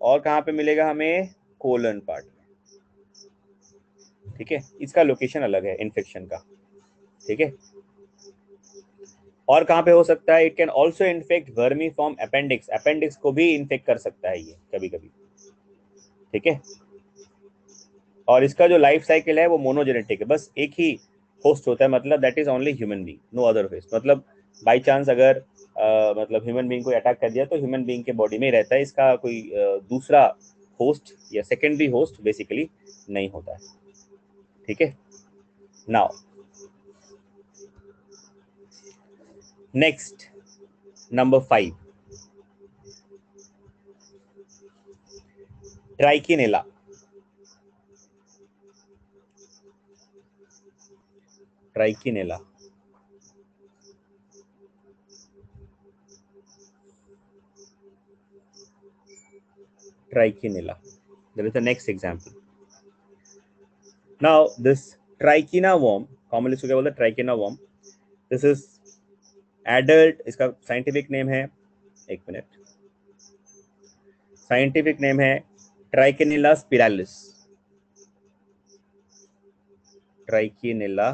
और कहाँ पे मिलेगा हमें? कोलन पार्ट में। ठीक है? इसका लोकेशन अलग है इन्फेक्शन का। ठीक है? और कहाँ पे हो सकता है? It can also infect vermiform appendix appendix को भी इन्फेक्ट कर सकता है ये कभी कभी ठीक है? और इसका जो लाइफ साइकिल है वो मोनोजेनेटिक है। बस एक ही होस्ट होता है मतलब that is only human being no other host मतलब बाई चांस अगर आ, मतलब ह्यूमन बींग को अटैक कर दिया तो ह्यूमन बींग के बॉडी में रहता है। इसका कोई आ, दूसरा होस्ट या सेकेंडरी होस्ट बेसिकली नहीं होता है। ठीक है? Now Next, number five. Trichinella. Trichinella. Trichinella. That is the next example. Now, this trichina worm, commonly spoken about the trichina worm, this is adult इसका साइंटिफिक नेम है, एक minute scientific name है ट्राइकेनिला स्पिरालिस ट्राइकेनिला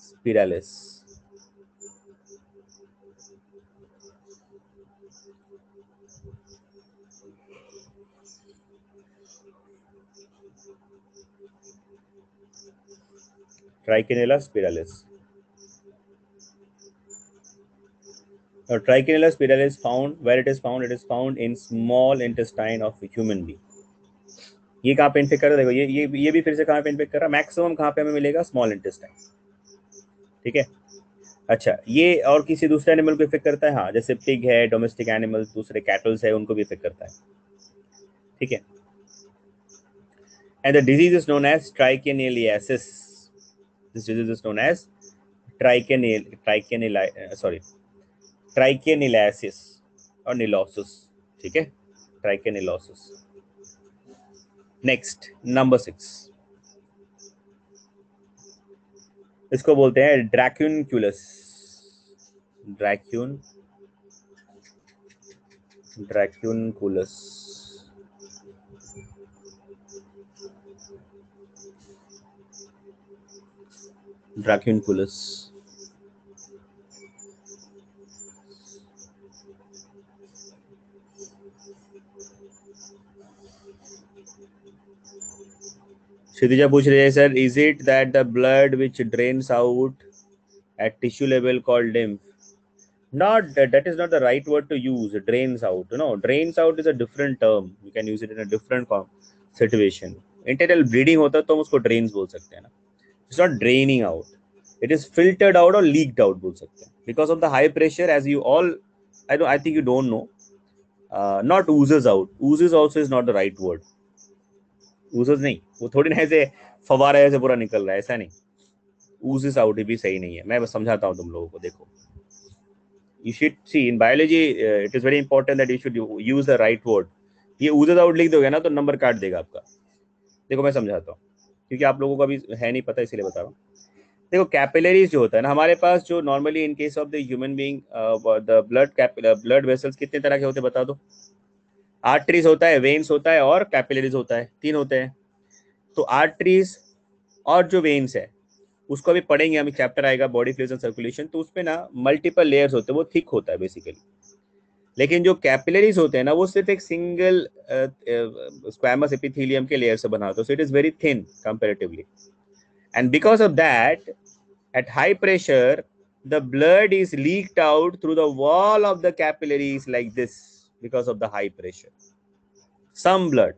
स्पिरालिस ट्राइकेनिला स्पिरालिस Now, Trichinella spiralis found where it is found. It is found in small intestine of human being. ये कहाँ पे infect कर रहा है? देखो ये ये ये भी फिर से कहाँ पे इन्फेक्ट कर रहा है? मैक्सिमम कहाँ पे हमें मिलेगा? स्मॉल इंटेस्टाइन ठीक है? अच्छा ये और किसी दूसरे एनिमल को इफ़ेक्ट करता है? हाँ जैसे पिग है डोमेस्टिक एनिमल दूसरे कैटल्स है उनको भी इफ़ेक्ट करता है। ठीक है? And the disease is known as trichinelliasis This disease is known as trichenial, trichenial uh, trichinellosis और निलोसिस ठीक है? ट्राइकेनिलोसिस नेक्स्ट नंबर सिक्स इसको बोलते हैं ड्रैक्यूनक्यूलस ड्रैक्यून ड्रैक्यूनकुलस ड्रैक्यूनकुलस क्षितिजा पूछ रही है sir is it that the blood which drains out at tissue level called lymph not that, that is not the right word to use drains out you know drains out is a different term you can use it in a different situation internal bleeding होता है तो हम उसको drains बोल सकते हैं ना it's not draining out it is filtered out और लीक्ड आउट बोल सकते हैं because of the high pressure as you all I don't I think you don't know not oozes out oozes also is not the right word Oozes नहीं वो थोड़ी ना ऐसे फवारा ऐसे पूरा निकल रहा है ऐसा नहीं। ऊजेस आउट भी सही नहीं है। मैं बस समझाता हूँ तुम लोगों को देखो। Should see in biology uh, it is very important that you should use the right word. ये ऊजेस आउट लिख दोगे ना तो नंबर काट देगा आपका। देखो मैं समझाता हूँ। क्योंकि आप लोगों को अभी है नहीं पता इसीलिए बता रहा हूँ। देखो कैपिलरीज जो होता है ना हमारे पास जो normally in case of the human being the blood blood vessels कितने तरह के होते हैं बता दो। आर्टरीज होता है वेन्स होता है और कैपिलरीज होता है, तीन होते हैं। तो आर्टरीज और जो वेन्स है, उसको अभी पढ़ेंगे हम चैप्टर आएगा बॉडी फ्लूइड्स एंड सर्कुलेशन तो उसमें ना मल्टीपल लेयर्स होते हैं, वो थिक होता है बेसिकली लेकिन जो कैपिलरीज होते हैं ना, वो सिर्फ़ एक सिंगल स्क्वामस एपिथेलियम के लेयर से बना होता है so it is very thin comparatively and because of that at high pressure the blood is leaked out through the wall of the capillaries like this because of the high pressure. Some blood.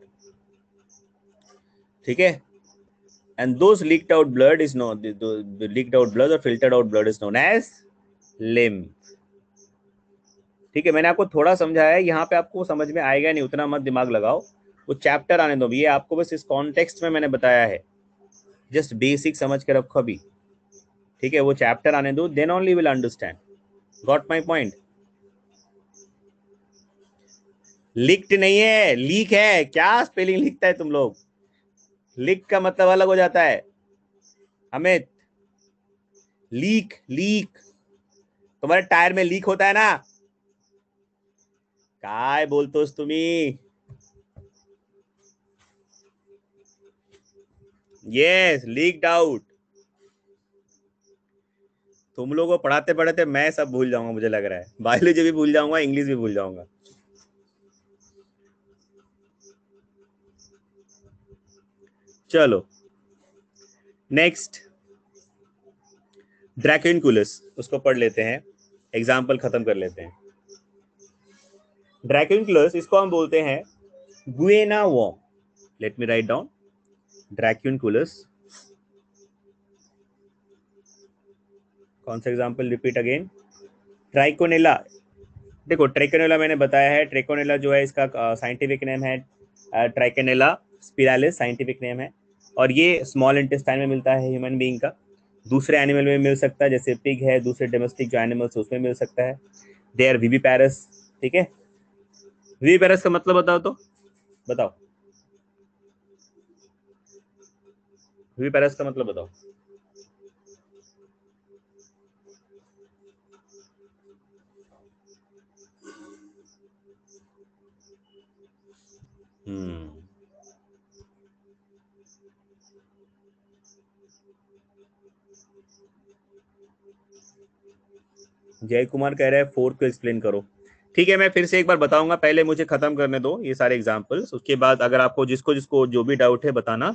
ठीक है? And those leaked out blood is known the, the, the leaked out blood or filtered out blood is known as lymph ठीक है? मैंने आपको थोड़ा समझाया है यहाँ पे आपको समझ में आएगा नहीं उतना मत दिमाग लगाओ। वो चैप्टर आने दो ये आपको बस इस कॉन्टेक्स्ट में मैंने बताया है। जस्ट बेसिक समझ के रखो अभी। ठीक है? वो चैप्टर आने दो then only will understand got my point leaked नहीं है, लीक है। क्या स्पेलिंग लिखता है तुम लोग? लिक का मतलब अलग हो जाता है। Amit, leak leak. तुम्हारे टायर में लीक होता है ना? काय बोलतोस तुम्ही? यस लीक्ड आउट तुम लोगों को पढ़ाते पढ़ाते मैं सब भूल जाऊँगा, मुझे लग रहा है। बायोलॉजी भी भूल जाऊँगा इंग्लिश भी भूल जाऊँगा। चलो। नेक्स्ट ड्रैक्यूनकुलस उसको पढ़ लेते हैं। एग्ज़ाम्पल खत्म कर लेते हैं। ड्रैक्यूनकुलस इसको हम बोलते हैं guinea worm let me write down dracunculus कौन सा एग्ज़ाम्पल रिपीट अगेन ट्राइकोनेला देखो ट्रेकोनेला मैंने बताया है। ट्राइकोनेला जो है, इसका साइंटिफिक नेम है ट्राइकोनेला स्पिरालिस साइंटिफिक नेम है। और ये स्मॉल इंटेस्टाइन में मिलता है ह्यूमन बीइंग का। दूसरे एनिमल में मिल सकता है, जैसे पिग है, दूसरे डोमेस्टिक जो एनिमल्स उसमें मिल सकता है। दे आर वीवी पैरस ठीक है? वीवी पैरस का मतलब बताओ तो? बताओ। वीवी पैरस का मतलब बताओ। हम्म जय कुमार कह रहे हैं फोर्थ को एक्सप्लेन करो। ठीक है, मैं फिर से एक बार बताऊँगा, पहले मुझे खत्म करने दो ये सारे एग्जाम्पल्स उसके बाद अगर आपको जिसको जिसको जो भी डाउट है बताना,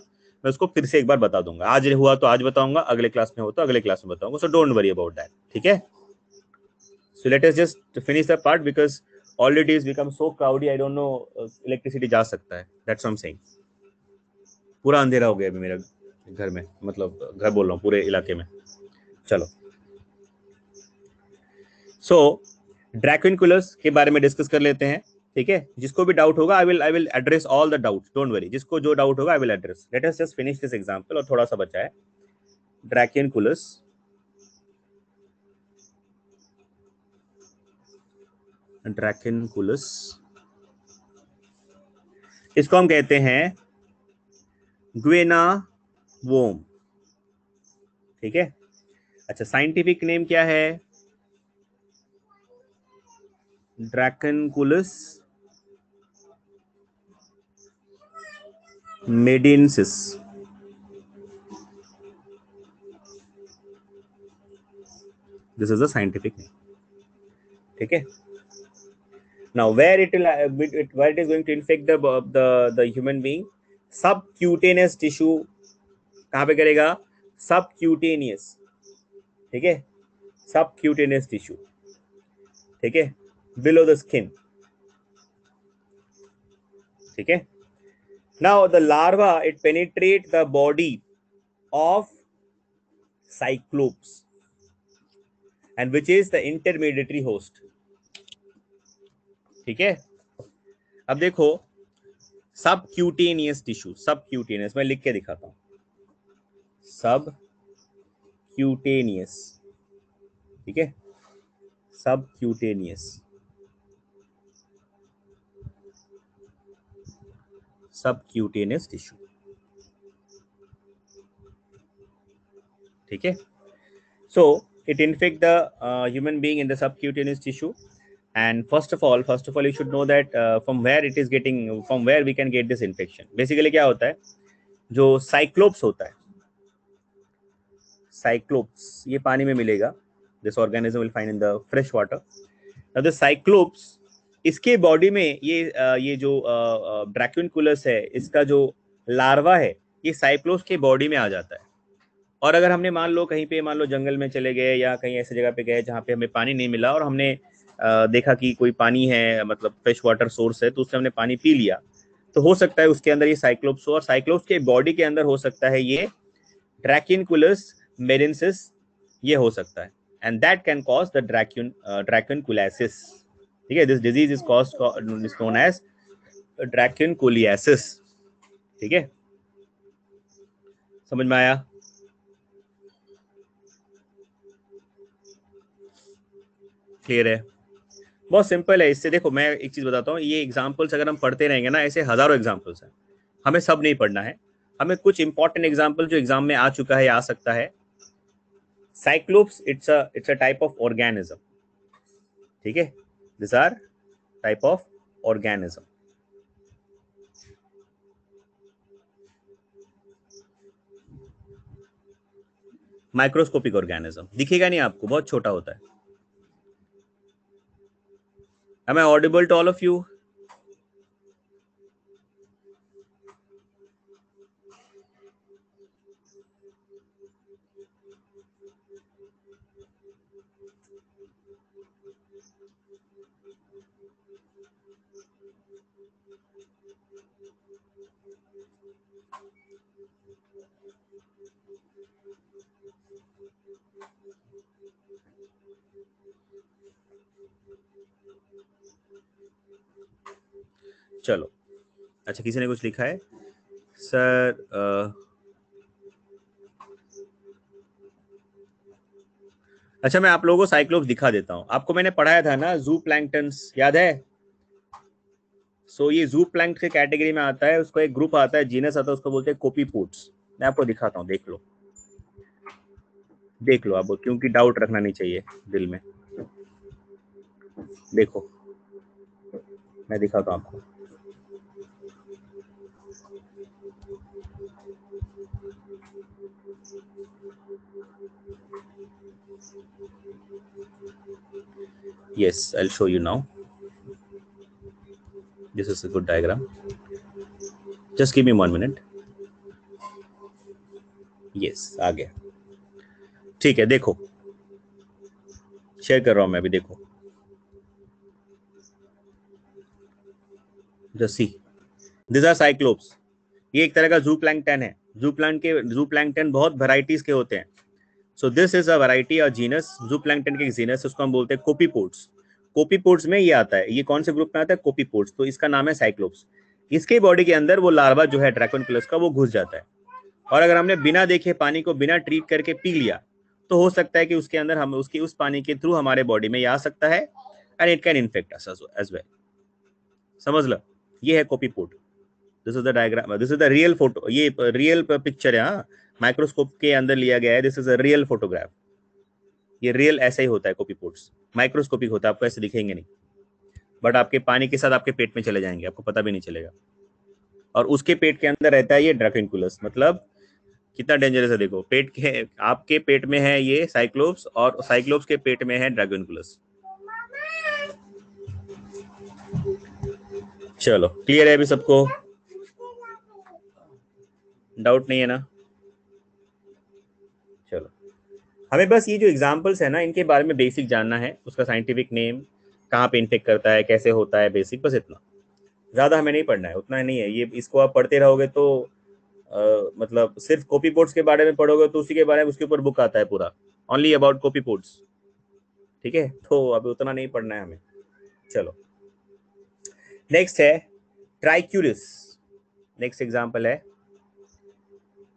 मैं उसको फिर से एक बार बता दूँगा। आज हुआ तो आज बताऊँगा, अगले क्लास में हो तो अगले क्लास में बताऊँगा so don't worry about that ठीक है? So let us just finish the part because already is become so crowdy I don't know electricity जा सकता है। दैट्स आई एम सेइंग पूरा अंधेरा हो गया अभी मेरे घर में मतलब घर बोल रहा हूँ, पूरे इलाके में। चलो। सो ड्रैक्विनकुलस के बारे में डिस्कस कर लेते हैं, ठीक है? जिसको भी डाउट होगा I will I will address all the doubt don't worry जिसको जो डाउट होगा I will address let us just finish this example और थोड़ा सा बचा है. ड्रैकियनकुलस ड्रैकियनकुलस इसको हम कहते हैं ग्वेना वोम ठीक है? अच्छा साइंटिफिक नेम क्या है? Dracunculus मेडिनसिस this is a scientific name okay now where it will it, where it is going to infect the the the human being subcutaneous tissue कहाँ पे करेगा subcutaneous ठीक है subcutaneous tissue ठीक है below the skin ठीक है now the larva it penetrate the body of cyclops and which is the intermediary host ठीक है अब देखो सब क्यूटेनियस टिश्यू सब क्यूटेनियस मैं लिख के दिखाता हूँ सब क्यूटेनियस ठीक है सब क्यूटेनियस सबक्यूटेनियस टिश्यू। ठीक है? So it infect the human being in the subcutaneous tissue and first of all first of all you should know that from where it is getting from where we can get this infection basically क्या होता है? जो cyclops होता है cyclops ये पानी में मिलेगा। This organism will find in the fresh water the cyclops इसके बॉडी में ये ये जो ड्रैक्यूनकुलस है, इसका जो लार्वा है, ये साइक्लोस के बॉडी में आ जाता है। और अगर हमने मान लो कहीं पे, मान लो जंगल में चले गए या कहीं ऐसी जगह पे गए जहाँ पे हमें पानी नहीं मिला और हमने देखा कि कोई पानी है मतलब फ्रेश वाटर सोर्स है तो उससे हमने पानी पी लिया तो हो सकता है उसके अंदर ये साइक्लोप्स हो और साइक्लोप्स के बॉडी के अंदर हो सकता है ये ड्रैकिनकुलस मेरेंसिस ये हो सकता है। And that can cause the dracun dracunculiasis ठीक है this disease is cause is known as dracunculiasis ठीक है? समझ में आया? क्लियर है? बहुत सिंपल है, इससे देखो, मैं एक चीज़ बताता हूँ, ये एग्जाम्पल्स अगर हम पढ़ते रहेंगे ना, ऐसे हज़ारों एग्जाम्पल्स हैं। हमें सब नहीं पढ़ना है। हमें कुछ इंपॉर्टेंट एग्ज़ाम्पल जो एग्ज़ाम में आ चुका है आ सकता है। Cyclops it's it's a type of organism ठीक है? This are type of organism microscopic organism दिखेगा नहीं आपको, बहुत छोटा होता है। Am I audible to all of you? चलो। अच्छा किसी ने कुछ लिखा है? सर आ, अच्छा मैं आप लोगों को साइक्लोप्स दिखा देता हूँ। आपको मैंने पढ़ाया था ना जू प्लैंकटन्स याद है? सो so, ये जू प्लैंक के कैटेगरी में आता है उसको एक ग्रुप आता है जीनस आता है उसको बोलते हैं कॉपी पोट्स। मैं आपको दिखाता हूँ देख लो। देख लो आप क्योंकि डाउट रखना नहीं चाहिए दिल में। देखो मैं दिखाता हूँ आपको। Yes, i'll show you now. This is a good diagram. Just give me one minute. Yes, आ गया। ठीक है, देखो। शेयर कर रहा हूँ मैं अभी, देखो। Just see this are cyclops ये एक तरह का जू प्लैंकटन है। जू प्लांट के जू प्लैंकटन बहुत वेराइटीज के होते हैं। So this is a variety और जीनस जू प्लैंकटन के जीनस उसको हम बोलते हैं कोपीपोर्ट्स कोपीपोर्ट्स में ये आता है, ये कौन से ग्रुप में आता है? कोपीपोर्ट्स तो इसका नाम है साइक्लोप्स इसके बॉडी के अंदर वो लार्वा जो है ड्रैकोनकुलस का, वो घुस जाता है। और अगर हमने बिना देखे पानी को बिना ट्रीट करके पी लिया तो हो सकता है कि उसके अंदर हम, उसके उस पानी के थ्रू हमारे बॉडी में ये आ सकता है and it can infect as well समझ लो? ये है copepod this is the diagram this is the real photo ये रियल पिक्चर है हाँ। माइक्रोस्कोप के अंदर लिया गया है this is a real photograph ये रियल ऐसा ही होता है कॉपी पोर्ट्स माइक्रोस्कोपिक होता है, आपको ऐसे दिखेंगे नहीं. बट आपके पानी के साथ आपके पेट में चले जाएँगे, आपको पता भी नहीं चलेगा. और उसके पेट के अंदर रहता है ये ड्रैकुलस मतलब कितना डेंजरस है देखो, पेट के, आपके पेट में है ये साइक्लोप्स और साइक्लोप्स के पेट में है ड्रैगनकुलस चलो क्लियर है अभी सबको? डाउट नहीं है ना चलो हमें बस ये जो एग्जाम्पल्स है ना इनके बारे में बेसिक जानना है उसका साइंटिफिक नेम कहाँ पे इन्फेक्ट करता है कैसे होता है बेसिक बस इतना। ज़्यादा हमें नहीं पढ़ना है उतना नहीं है। ये इसको आप पढ़ते रहोगे तो आ, मतलब सिर्फ़ कॉपी पोर्ट्स के बारे में पढ़ोगे तो उसी के बारे में उसके ऊपर बुक आता है पूरा। ओनली अबाउट कॉपी पोर्ट्स ठीक है? तो अभी उतना नहीं पढ़ना है हमें। चलो। नेक्स्ट है ट्राइक्यूरिस नेक्स्ट एग्ज़ाम्पल है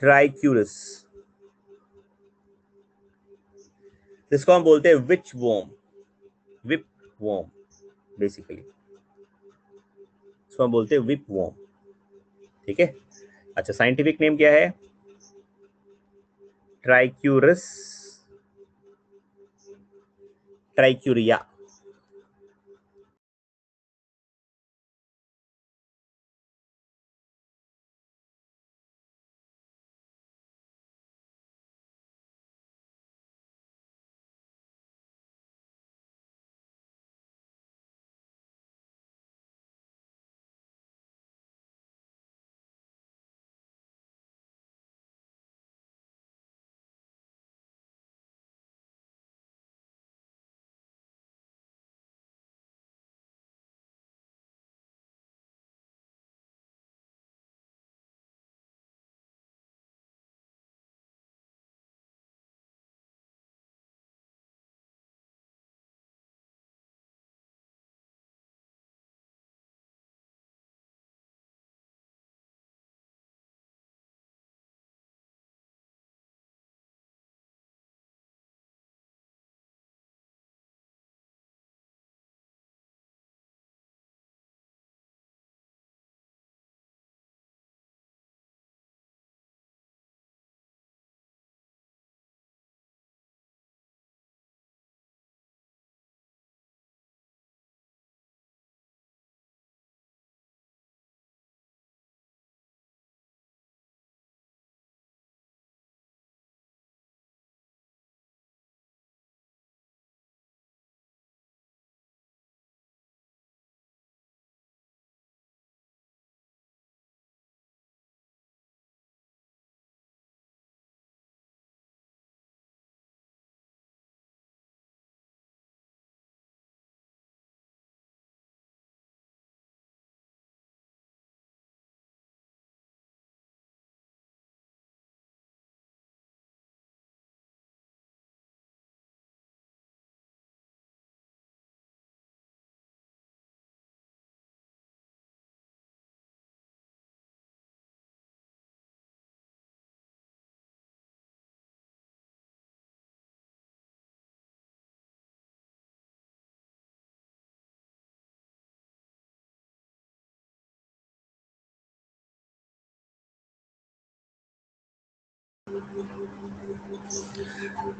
ट्राइक्यूरिस जिसको हम बोलते हैं विच वोम विप वोम बेसिकली हम बोलते हैं विप वोम ठीक है? अच्छा साइंटिफिक नेम क्या है? ट्राइक्यूरस ट्राइक्यूरिया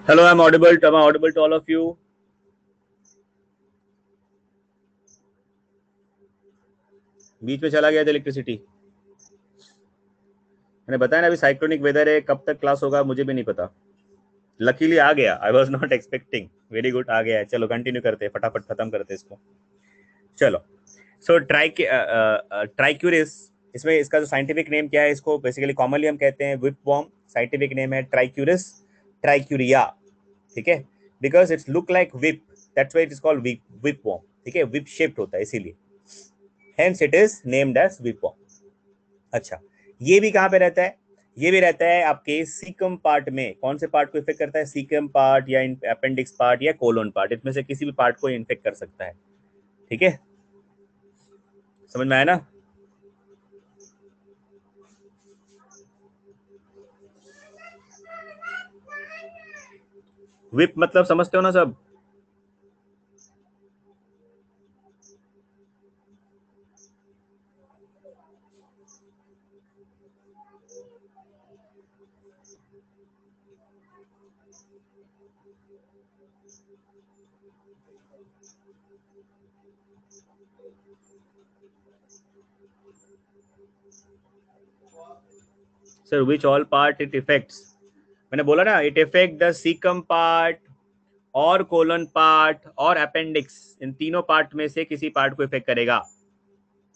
Hello, I'm audible. Am I audible to all of you? बीच में चला गया था इलेक्ट्रिसिटी मैंने बताया ना अभी साइक्लोनिक वेदर है कब तक क्लास होगा मुझे भी नहीं पता। लकीली आ गया। I was not expecting very good आ गया चलो कंटिन्यू करते फटाफट खत्म करते इसको। चलो। सो ट्राई ट्राइक्यूरिस इसमें इसका जो साइंटिफिक नेम क्या है, इसको बेसिकली कॉमनली हम कहते हैं विप वॉर्म साइंटिफिक नेम है ट्राइक्यूरिस ट्राइक्यूरिया ठीक है? Because it's look like whip that's why it is called whip worm ठीक है? विप शेप्ड होता है इसीलिए। Hence it is named as whip worm अच्छा ये भी कहाँ पे रहता है? ये भी रहता है आपके सीकम पार्ट में। कौन से पार्ट को इफ़ेक्ट करता है? सीकम पार्ट या अपेंडिक्स पार्ट या कोलोन पार्ट इसमें से किसी भी पार्ट को इन्फेक्ट कर सकता है। ठीक है? समझ में आया ना? विप मतलब समझते हो ना सब? Sir which all part it effects मैंने बोला ना it effect the caecum part और कोलन पार्ट और अपेंडिक्स इन तीनों पार्ट में से किसी पार्ट को इफ़ेक्ट करेगा।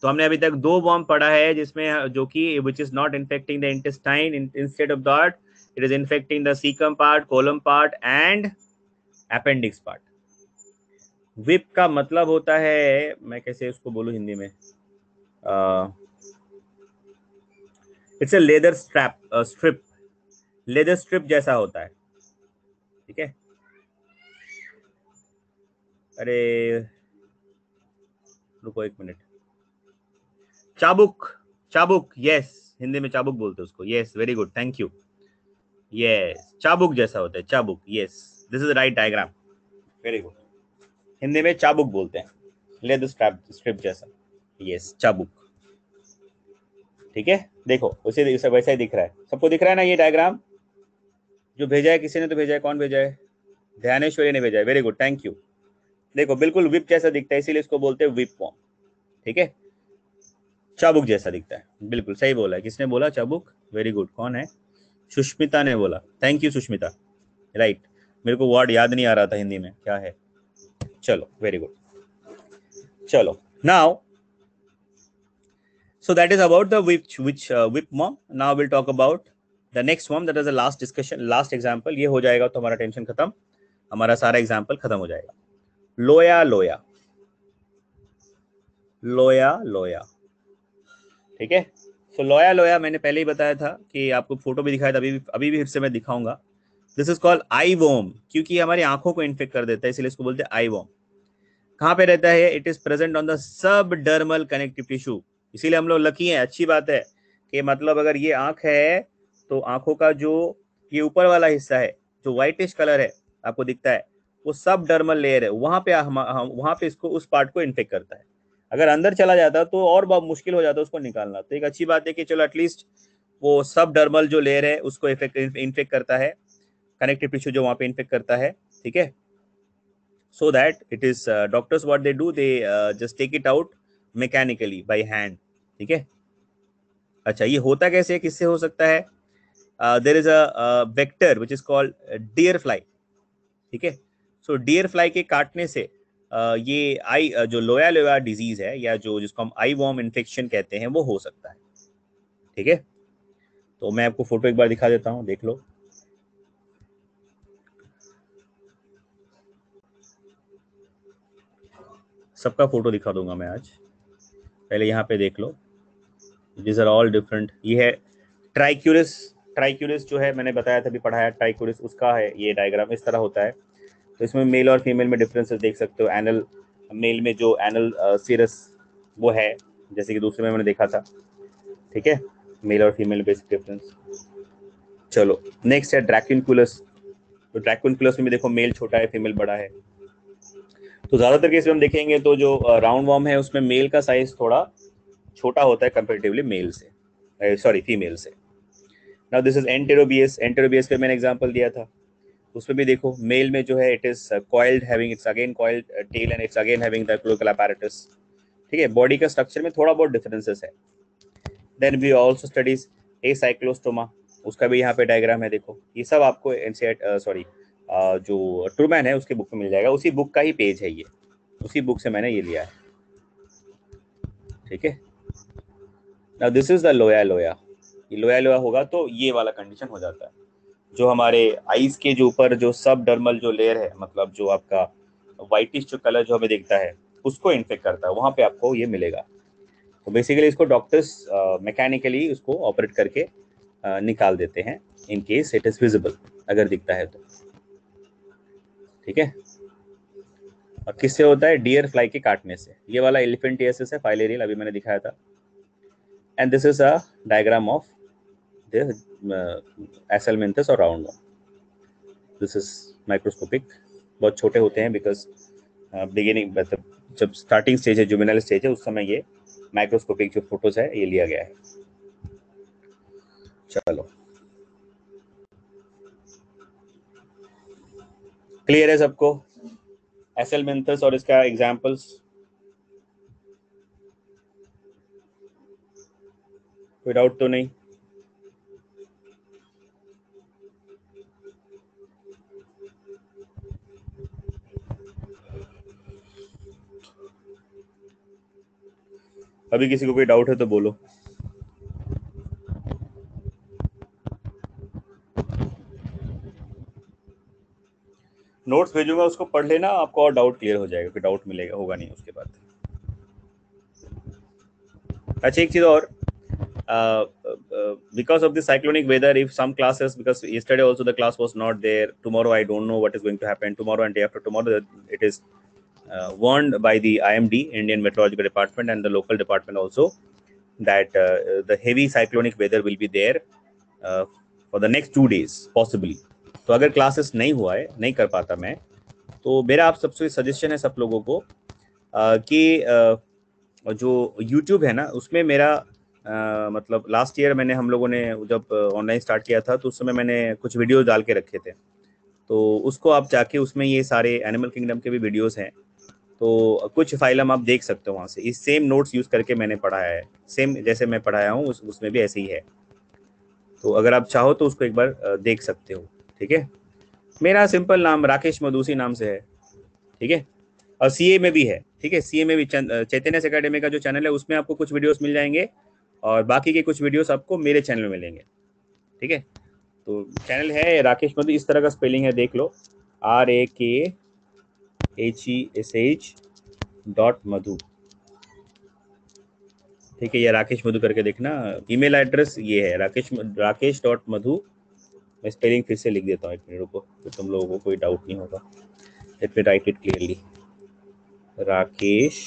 तो हमने अभी तक दो वॉर्म पढ़ा है जिसमें, जो कि which is not infecting the intestine instead of that it is infecting the caecum part colon part and appendix part whip का मतलब होता है, मैं कैसे उसको बोलूँ हिंदी में? It's a leather strap strip leather strip जैसा होता है। ठीक है? अरे, रुको एक मिनट। चाबुक चाबुक यस हिंदी में चाबुक बोलते हैं उसको। Yes very good thank you yes चाबुक जैसा होता है, चाबुक yes this is right diagram very good Hindi में चाबुक बोलते हैं, लेदर स्ट्रैप, स्ट्रिप जैसा। यस चाबुक। ठीक है? देखो, उसे वैसा ही दिख रहा है। सबको दिख रहा है ना ये डायग्राम जो भेजा है किसी ने तो भेजा है कौन भेजा है? ध्यानेश्वरी ने भेजा है। वेरी गुड थैंक यू देखो बिल्कुल विप जैसा दिखता है इसीलिए इसको बोलते हैं विप फॉर्म ठीक है? चाबुक जैसा दिखता है। बिल्कुल सही बोला है। किसने बोला? चाबुक? वेरी गुड कौन है? सुष्मिता ने बोला। Thank you Sushmita. राइट मेरे को वर्ड याद नहीं आ रहा था हिंदी में। क्या है? चलो वेरी गुड चलो now that is about the which which uh, whip mom now we'll talk about the next one, that is the last discussion, last example, ये हो जाएगा तो हमारा टेंशन खत्म, हमारा सारा एग्ज़ाम्पल खत्म हो जाएगा। लोया लोया। लोया लोया। ठीक है? सो लोया लोया मैंने पहले ही बताया था कि आपको फ़ोटो भी दिखाया था, अभी भी अभी भी फिर से मैं दिखाऊँगा। This is called eye worm क्योंकि हमारी आँखों को इन्फेक्ट कर देता है, इसलिए इसको बोलते हैं आई वोम कहाँ पे रहता है it is present on the subdermal connective tissue इसीलिए हम लोग लकी हैं, अच्छी बात है कि मतलब अगर ये आँख है तो आँखों का जो ये ऊपर वाला हिस्सा है, जो व्हाइटिश कलर है, आपको दिखता है, वो सब डर्मल लेयर है। वहाँ पे हम वहाँ पे इसको, उस पार्ट को इन्फेक्ट करता है। अगर अंदर चला जाता तो और बहुत मुश्किल हो जाता उसको निकालना। तो एक अच्छी बात है कि चलो एटलीस्ट वो सब डर्मल जो लेयर है, उसको इफ़ेक्ट इन्फेक्ट करता है। कनेक्टिव टिश्यू जो वहाँ पे इन्फेक्ट करता है, ठीक है? So that it is doctors what they do they just take it out mechanically by hand ठीक है? अच्छा ये होता कैसे किससे हो सकता है? There is a vector which is called deer fly ठीक है? सो डियर फ्लाई के काटने से uh, ये आई uh, जो लोया लोया डिज़ीज़ है या जो जिसको हम आई वॉर्म इन्फेक्शन कहते हैं वो हो सकता है। ठीक है? तो मैं आपको फ़ोटो एक बार दिखा देता हूँ देख लो। सबका फ़ोटो दिखा दूँगा मैं आज। पहले यहाँ पे देख लो। दिस आर ऑल डिफरेंट ये है ट्राइक्यूरिस ट्राइक्यूरिस जो है, मैंने बताया था, अभी पढ़ाया ट्राइक्यूरिस उसका है, ये डायग्राम इस तरह होता है। तो इसमें मेल और फीमेल में डिफरेंसेस देख सकते हो एनल मेल में जो एनल सीरस वो है, जैसे कि दूसरे में मैंने देखा था। ठीक है? मेल और फीमेल बेसिक डिफरेंस चलो नेक्स्ट है ड्रैक्यूनकुलस तो ड्रैक्यूनकुलस में भी देखो मेल छोटा है फीमेल बड़ा है। तो ज़्यादातर केस में हम देखेंगे तो जो राउंड वॉर्म है, उसमें मेल का साइज़ थोड़ा छोटा होता है कंपेरेटिवली मेल से। सॉरी फीमेल से। Now this is enterobius enterobius पे मैंने एग्जांपल दिया था। उसमें भी देखो मेल में जो है it is coiled having its again coiled tail and its again having the cloacal apparatus ठीक है? बॉडी का स्ट्रक्चर में थोड़ा बहुत डिफरेंसेस है। Then we also studies a cyclostoma उसका भी यहाँ पे डायग्राम है देखो। ये सब आपको एनसीएट सॉरी uh, जो ट्रूमैन है उसके बुक में मिल जाएगा। उसी बुक का ही पेज है ये। उसी बुक से मैंने ये लिया है। ठीक है? Now this is the loa loa ये लोया होगा तो ये वाला कंडीशन हो जाता है। जो हमारे आईज के जो ऊपर जो सब डर्मल जो लेयर है मतलब जो आपका व्हाइटिश जो कलर जो हमें दिखता है उसको इन्फेक्ट करता है। वहाँ पे आपको ये मिलेगा। तो बेसिकली इसको डॉक्टर्स मैकेनिकली उसको ऑपरेट करके uh, निकाल देते हैं in case it is visible अगर दिखता है तो। ठीक है? और किससे होता है? डियर फ्लाई के काटने से। ये वाला एलिफेंटियसिस है फाइलेरियल अभी मैंने दिखाया था। And this is a diagram of asalminthus or round one this is microscopic बहुत छोटे होते हैं बिकॉज़ बिगिनिंग मतलब जब स्टार्टिंग स्टेज है जुमिनल स्टेज है, उस समय ये माइक्रोस्कोपिक जो फ़ोटोज़ है, ये लिया गया है। चलो। क्लियर है सबको? एस एल मेंथस और इसका एग्जाम्पल्स डाउट तो नहीं। अभी किसी को कोई डाउट है तो बोलो। नोट्स भेजूँगा, उसको पढ़ लेना, आपको और डाउट क्लियर हो जाएगा कोई डाउट मिलेगा, होगा नहीं, उसके बाद। अच्छा एक चीज़ और। Because of the cyclonic weather if some classes because yesterday also the class was not there tomorrow I don't know what is going to happen tomorrow and day after tomorrow it is warned by the imd indian meteorological department and the local department also that uh, the heavy cyclonic weather will be there uh, for the next two days possibly तो अगर classes नहीं हुआ है नहीं कर पाता मैं तो मेरा आप सबसे सजेशन है सब लोगों को कि जो यूट्यूब है ना उसमें मेरा आ, मतलब लास्ट ईयर मैंने हम लोगों ने जब ऑनलाइन स्टार्ट किया था तो उस समय मैंने कुछ वीडियो डाल के रखे थे तो उसको आप जाके उसमें ये सारे एनिमल किंगडम के भी वीडियोस हैं तो कुछ फाइलम आप देख सकते हो वहाँ से। इस सेम नोट्स यूज़ करके मैंने पढ़ाया है। सेम जैसे मैं पढ़ाया हूँ उस, उसमें भी ऐसे ही है। तो अगर आप चाहो तो उसको एक बार देख सकते हो ठीक है? मेरा सिंपल नाम राकेश मधुसी नाम से है ठीक है? और सी में भी है ठीक है? सी में भी चैतन्य अकेडमी का जो चैनल है उसमें आपको कुछ वीडियोस मिल जाएँगे और बाकी के कुछ वीडियोस आपको मेरे चैनल में मिलेंगे ठीक है? तो चैनल है राकेश मधु इस तरह का स्पेलिंग है देख लो। R A K H E S H dot Madhu ठीक है, ये राकेश मधु करके देखना। ईमेल एड्रेस ये है, राकेश राकेश डॉट मधु मैं स्पेलिंग फिर से लिख देता हूँ एक मिनट को तो तुम लोगों को कोई डाउट नहीं होगा। Let me write it clearly Rakesh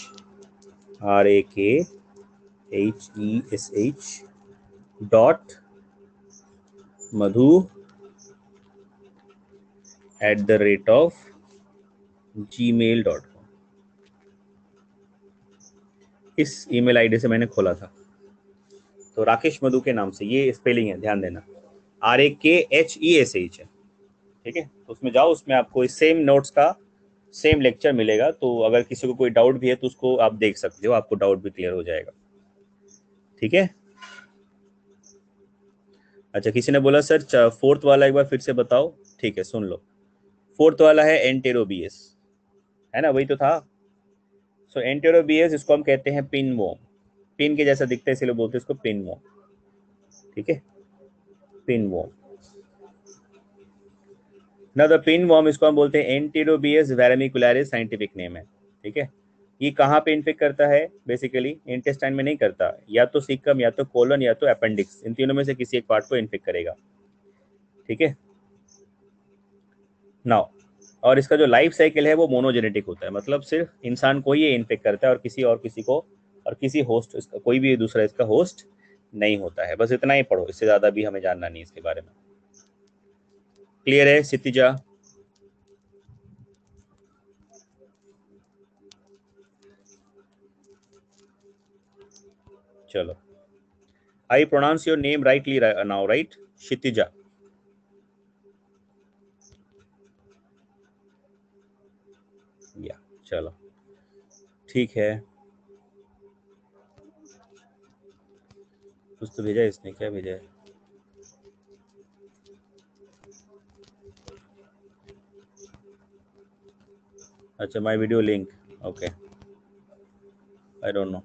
R A K H E S H dot Madhu at the rate of Gmail dot com इस ईमेल आईडी से मैंने खोला था। तो राकेश मधु के नाम से ये स्पेलिंग है, ध्यान देना। Are A K H E S H है। ठीक है? तो उसमें जाओ, उसमें आपको इस सेम नोट्स का सेम लेक्चर मिलेगा। तो अगर किसी को कोई डाउट भी है तो उसको आप देख सकते हो, आपको डाउट भी क्लियर हो जाएगा। ठीक है? अच्छा किसी ने बोला, सर फोर्थ वाला एक बार फिर से बताओ। ठीक है, सुन लो। फोर्थ वाला है एंटेरोबियस है ना? वही तो था। सो एंटेरोबियस इसको हम कहते हैं पिन वोम पिन के जैसा दिखता है, इसलिए बोलते हैं इसको पिन वोम ठीक है? पिनवॉर्म ना द पिनवॉर्म इसको हम बोलते हैं एंटीडोबियस वेरामिकुलरिस साइंटिफिक नेम है। ठीक है? ये कहाँ पे इन्फेक्ट करता है? बेसिकली इंटेस्टाइन में नहीं करता। या तो सिकम या तो कोलन या तो अपेंडिक्स इन तीनों में से किसी एक पार्ट को इन्फेक्ट करेगा। ठीक है? नाउ और इसका जो लाइफ साइकिल है वो मोनोजेनेटिक होता है। मतलब सिर्फ़ इंसान को ही इन्फेक्ट करता है और किसी और किसी को और किसी होस्ट इसका, कोई भी दूसरा इसका होस्ट नहीं होता है। बस इतना ही पढ़ो, इससे ज़्यादा भी हमें जानना नहीं इसके बारे में। क्लियर है सितिजा चलो। I pronounce your name rightly now right Kshitija या चलो। ठीक है। कुछ तो भेजा इसने, क्या भेजा है? अच्छा my video link okay I don't know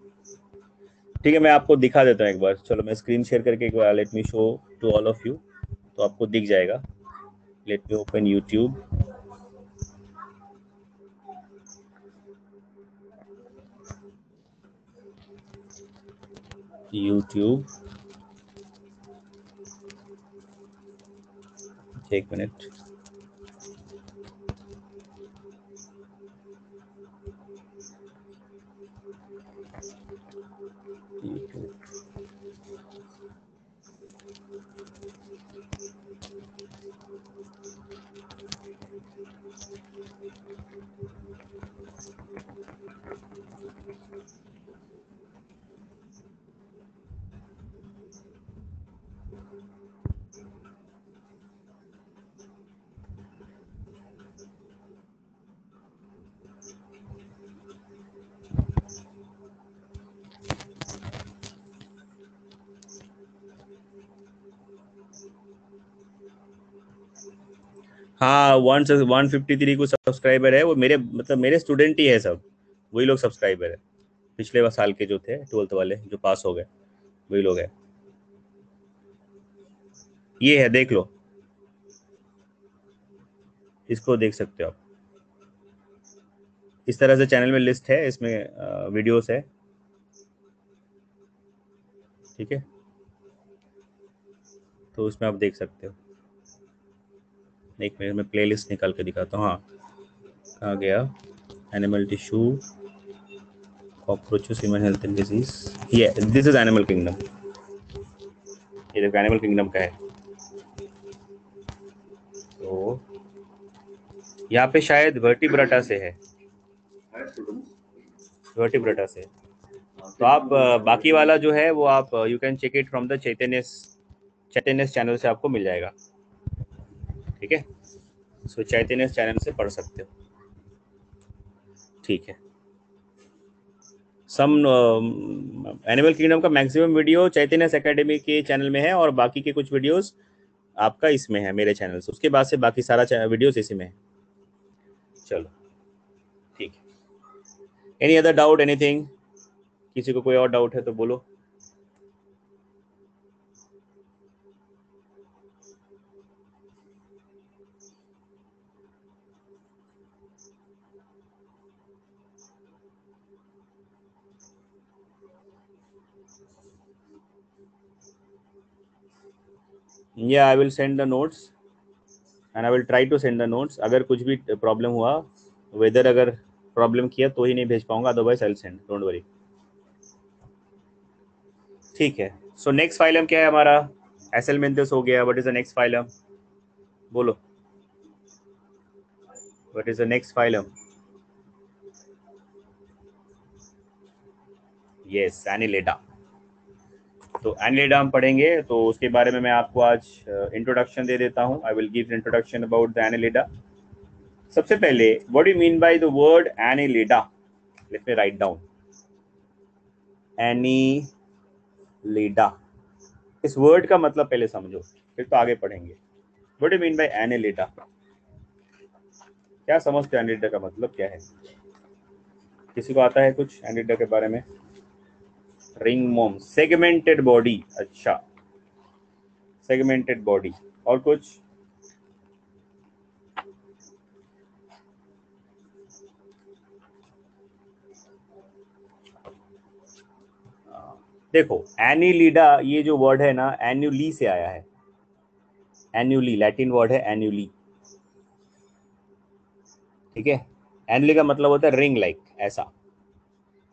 ठीक है, मैं आपको दिखा देता हूँ एक बार। चलो, मैं स्क्रीन शेयर करके एक बार let me show to all of you तो आपको दिख जाएगा। Let me open YouTube YouTube एक मिनट हाँ वन फिफ्टी थ्री को सब्सक्राइबर है, वो मेरे मतलब मेरे स्टूडेंट ही है सब। वही लोग सब्सक्राइबर है। पिछले साल के जो थे ट्वेल्थ वाले, जो पास हो गए, वही लोग है। ये है, देख लो। इसको देख सकते हो आप। इस तरह से चैनल में लिस्ट है, इसमें वीडियोस है। ठीक है? तो उसमें आप देख सकते हो। एक मिनट, में प्लेलिस्ट निकाल के दिखाता हूँ। हाँ कहाँ गया। Animal tissue cockroaches human health and disease ये दिस इज़ एनिमल किंगडम ये देखो एनिमल किंगडम का है। तो यहाँ पे शायद वर्टिब्राटा से है। वर्टिब्राटा से। तो आप, बाकी वाला जो है, वो आप you can check it from the Chaitanya Chaitanya channel से आपको मिल जाएगा। ठीक है? सो चैतन्य चैनल से पढ़ सकते हो। ठीक है। सम एनिमल किंगडम का मैक्सिमम वीडियो चैतन्य एकेडमी के चैनल में है और बाकी के कुछ वीडियोस आपका इसमें है, मेरे चैनल से। उसके बाद से बाकी सारा वीडियोस इसी में है। चलो। ठीक है। एनी अदर डाउट एनीथिंग किसी को कोई और डाउट है तो बोलो। या I will send the notes and I will try to send the notes अगर कुछ भी प्रॉब्लम हुआ वेदर अगर प्रॉब्लम किया तो ही नहीं भेज पाऊँगा otherwise I will send don't worry ठीक है। सो नेक्स्ट फाइलम क्या है हमारा? एस एल मेंथस हो गया what is the next phylum बोलो। What is the next phylum yes annelida तो एनलेडा हम पढ़ेंगे तो उसके बारे में मैं आपको आज इंट्रोडक्शन दे देता हूँ। I will give introduction about the annelida सबसे पहले what you mean by the word annelida let me write down annelida इस वर्ड का मतलब पहले समझो, फिर तो आगे पढ़ेंगे। What you mean by annelida क्या समझते हो एनिलेडा का मतलब? क्या है? किसी को आता है कुछ एनिलेडा के बारे में? रिंग मोम, सेगमेंटेड बॉडी अच्छा सेगमेंटेड बॉडी, और कुछ? देखो, एन्यूलीडा, ये जो वर्ड है ना, एन्यूली से आया है। एन्यूली, लैटिन वर्ड है एन्यूली। ठीक है? एन्यूली का मतलब होता है रिंग लाइक ऐसा।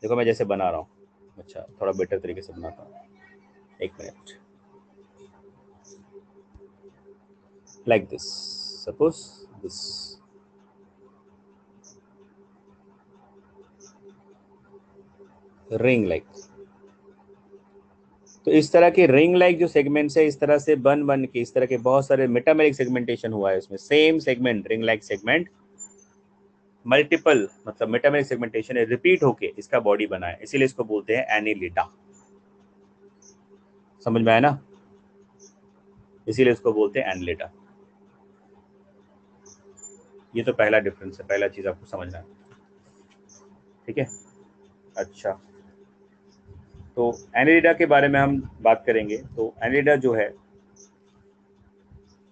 देखो, मैं जैसे बना रहा हूँ। अच्छा थोड़ा बेटर तरीके से बनाता हूँ। एक minute like this suppose this ring like तो इस तरह के रिंग लाइक जो सेगमेंट्स है, इस तरह से बन बन के, इस तरह के बहुत सारे मेटामेरिक सेगमेंटेशन हुआ है उसमें same segment ring like segment multiple मतलब मेटामेरिक सेगमेंटेशन है रिपीट होके इसका बॉडी बना इसीलिए इसको बोलते हैं एनिलिडा समझ में आया ना? इसीलिए इसको बोलते हैं एनिलिडा ये तो पहला डिफरेंस है, पहला चीज़ आपको समझना है। ठीक है? अच्छा। तो एनिलिडा के बारे में हम बात करेंगे। तो एनिलिडा जो है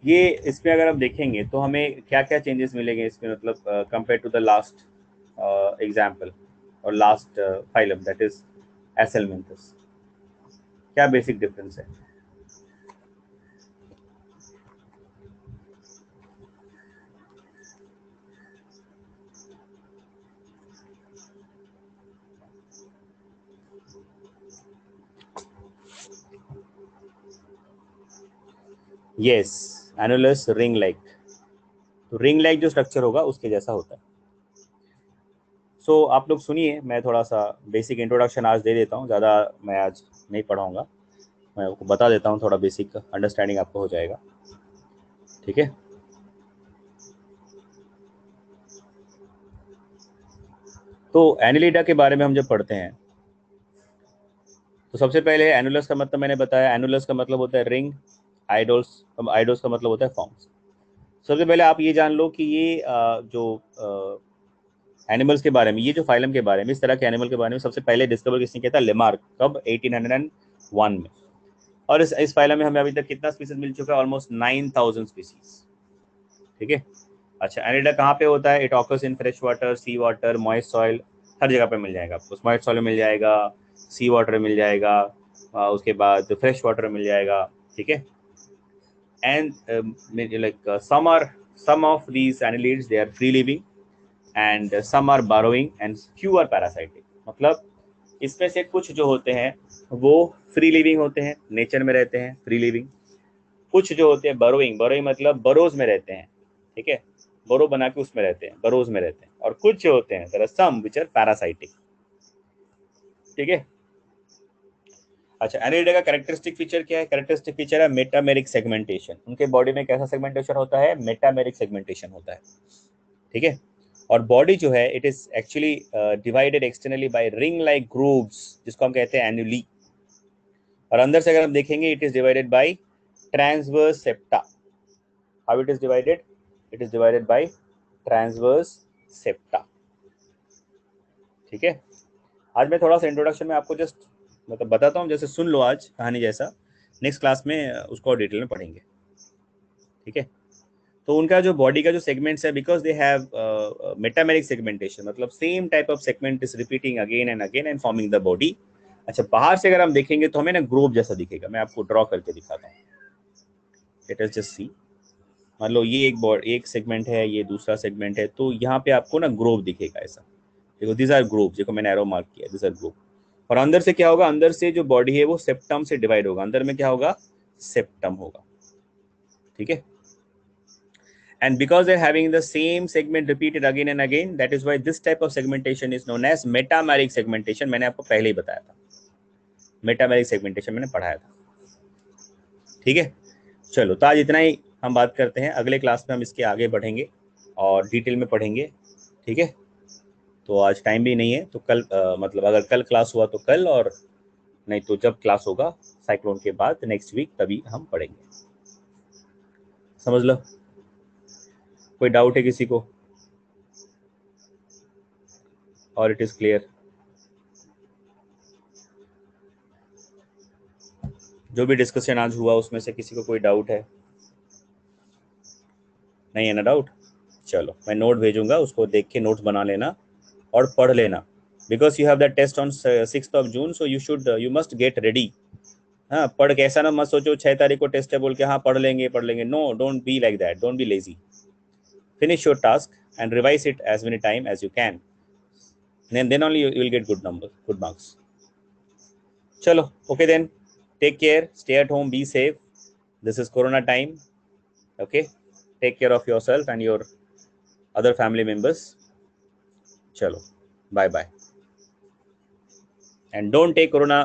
ये इसमें अगर हम देखेंगे तो हमें क्या क्या चेंजेस मिलेंगे इसमें मतलब compare to the last example और last phylum that is aschelminthes क्या बेसिक डिफरेंस है? यस एनुलस रिंग लाइक तो रिंग लाइक जो स्ट्रक्चर होगा उसके जैसा होता है। सो so, आप लोग सुनिए मैं थोड़ा सा बेसिक इंट्रोडक्शन आज दे देता हूँ ज़्यादा मैं आज नहीं पढ़ाऊँगा। मैं आपको बता देता हूँ थोड़ा बेसिक अंडरस्टैंडिंग आपको हो जाएगा। ठीक है? तो एनिलिडा के बारे में हम जब पढ़ते हैं तो सबसे पहले एनुलस का मतलब मैंने बताया एनुलस का मतलब होता है रिंग आइडोल्स आइडोल्स का मतलब होता है फॉर्म्स सबसे पहले आप ये जान लो कि ये uh, जो एनिमल्स के बारे में ये जो फाइलम के बारे में इस तरह के एनिमल के बारे में सबसे पहले डिस्कवर किसने किया था? लेमार्क कब? 1801 में. और इस इस फाइलम में हमें अभी तक कितना स्पीसीज मिल चुका है? ऑलमोस्ट नाइन थाउज़ेंड स्पीसीज ठीक है? अच्छा एनिडा कहाँ पे होता है? It occurs in fresh water sea water moist soil हर जगह पे मिल जाएगा आपको. मॉइस्ट सॉइल मिल जाएगा सी वाटर मिल जाएगा उसके बाद फ्रेश वाटर मिल जाएगा. ठीक है? And like some are some of these annelids they are free living and some are burrowing and few are parasitic मतलब इसमें से कुछ जो होते हैं, वो फ्री लिविंग होते हैं नेचर में रहते हैं फ्री लिविंग कुछ जो होते हैं बरोइंग बरोइंग मतलब बरोज में रहते हैं, ठीक है? बरो बना के उसमें रहते हैं बरोज में रहते हैं। और कुछ जो होते हैं सम विच आर पैरासाइटिक ठीक है? अच्छा एनिडा का कैरेक्टरिस्टिक फीचर क्या है? कैरेक्टरिस्टिक फीचर है मेटामेरिक सेगमेंटेशन उनके बॉडी में कैसा सेगमेंटेशन होता है? मेटामेरिक सेगमेंटेशन होता है। ठीक है? और बॉडी जो है it is actually divided externally by ring like grooves जिसको हम कहते हैं एनुअली और अंदर से अगर हम देखेंगे it is divided by transverse septa how it is divided it is divided by transverse septa ठीक है? आज मैं थोड़ा सा इंट्रोडक्शन में आपको जस्ट मतलब बताता हूँ, जैसे सुन लो आज कहानी जैसा। नेक्स्ट क्लास में उसको डिटेल में पढ़ेंगे। ठीक है? तो उनका जो बॉडी का जो सेगमेंट्स है because they have metameric segmentation मतलब same type of segment is repeating again and again and forming the body अच्छा बाहर से अगर हम देखेंगे तो हमें ना ग्रोव जैसा दिखेगा। मैं आपको ड्रॉ करके दिखाता हूँ। लेट अस जस्ट सी मान लो ये एक बॉडी एक सेगमेंट है, ये दूसरा सेगमेंट है तो यहाँ पे आपको ना ग्रोव दिखेगा ऐसा। देखो दिस आर ग्रोव देखो, मैंने एरो मार्क किया दिस आर ग्रोव और अंदर से क्या होगा? अंदर से जो बॉडी है वो सेप्टम से डिवाइड होगा। अंदर में क्या होगा? सेप्टम होगा। ठीक है? And because they're having the same segment repeated again and again, that is why this type of segmentation is known as metameric segmentation मैंने आपको पहले ही बताया था। मेटामेरिक सेगमेंटेशन मैंने पढ़ाया था। ठीक है? चलो तो आज इतना ही हम बात करते हैं। अगले क्लास में हम इसके आगे बढ़ेंगे और डिटेल में पढ़ेंगे। ठीक है? तो आज टाइम भी नहीं है तो कल आ, मतलब अगर कल क्लास हुआ तो कल और नहीं तो जब क्लास होगा साइक्लोन के बाद नेक्स्ट वीक तभी हम पढ़ेंगे। समझ लो? कोई डाउट है किसी को? और इट इज़ क्लियर जो भी डिस्कशन आज हुआ उसमें से किसी को कोई डाउट है? नहीं है ना डाउट चलो मैं नोट भेजूँगा उसको देख के नोट्स बना लेना। और पढ़ लेना। Because you have the test on six of June so you should you must get ready हाँ पढ़ के ऐसा ना मत सोचो, छह तारीख को टेस्ट है बोल के हाँ पढ़ लेंगे पढ़ लेंगे। No don't be like that don't be lazy finish your task and revise it as many time as you can then then only you will get good number good marks चलो okay then take care stay at home be safe this is corona time okay take care of your self and your other family members चलो bye bye and don't take corona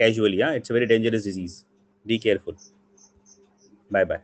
casually it's very dangerous disease be careful bye bye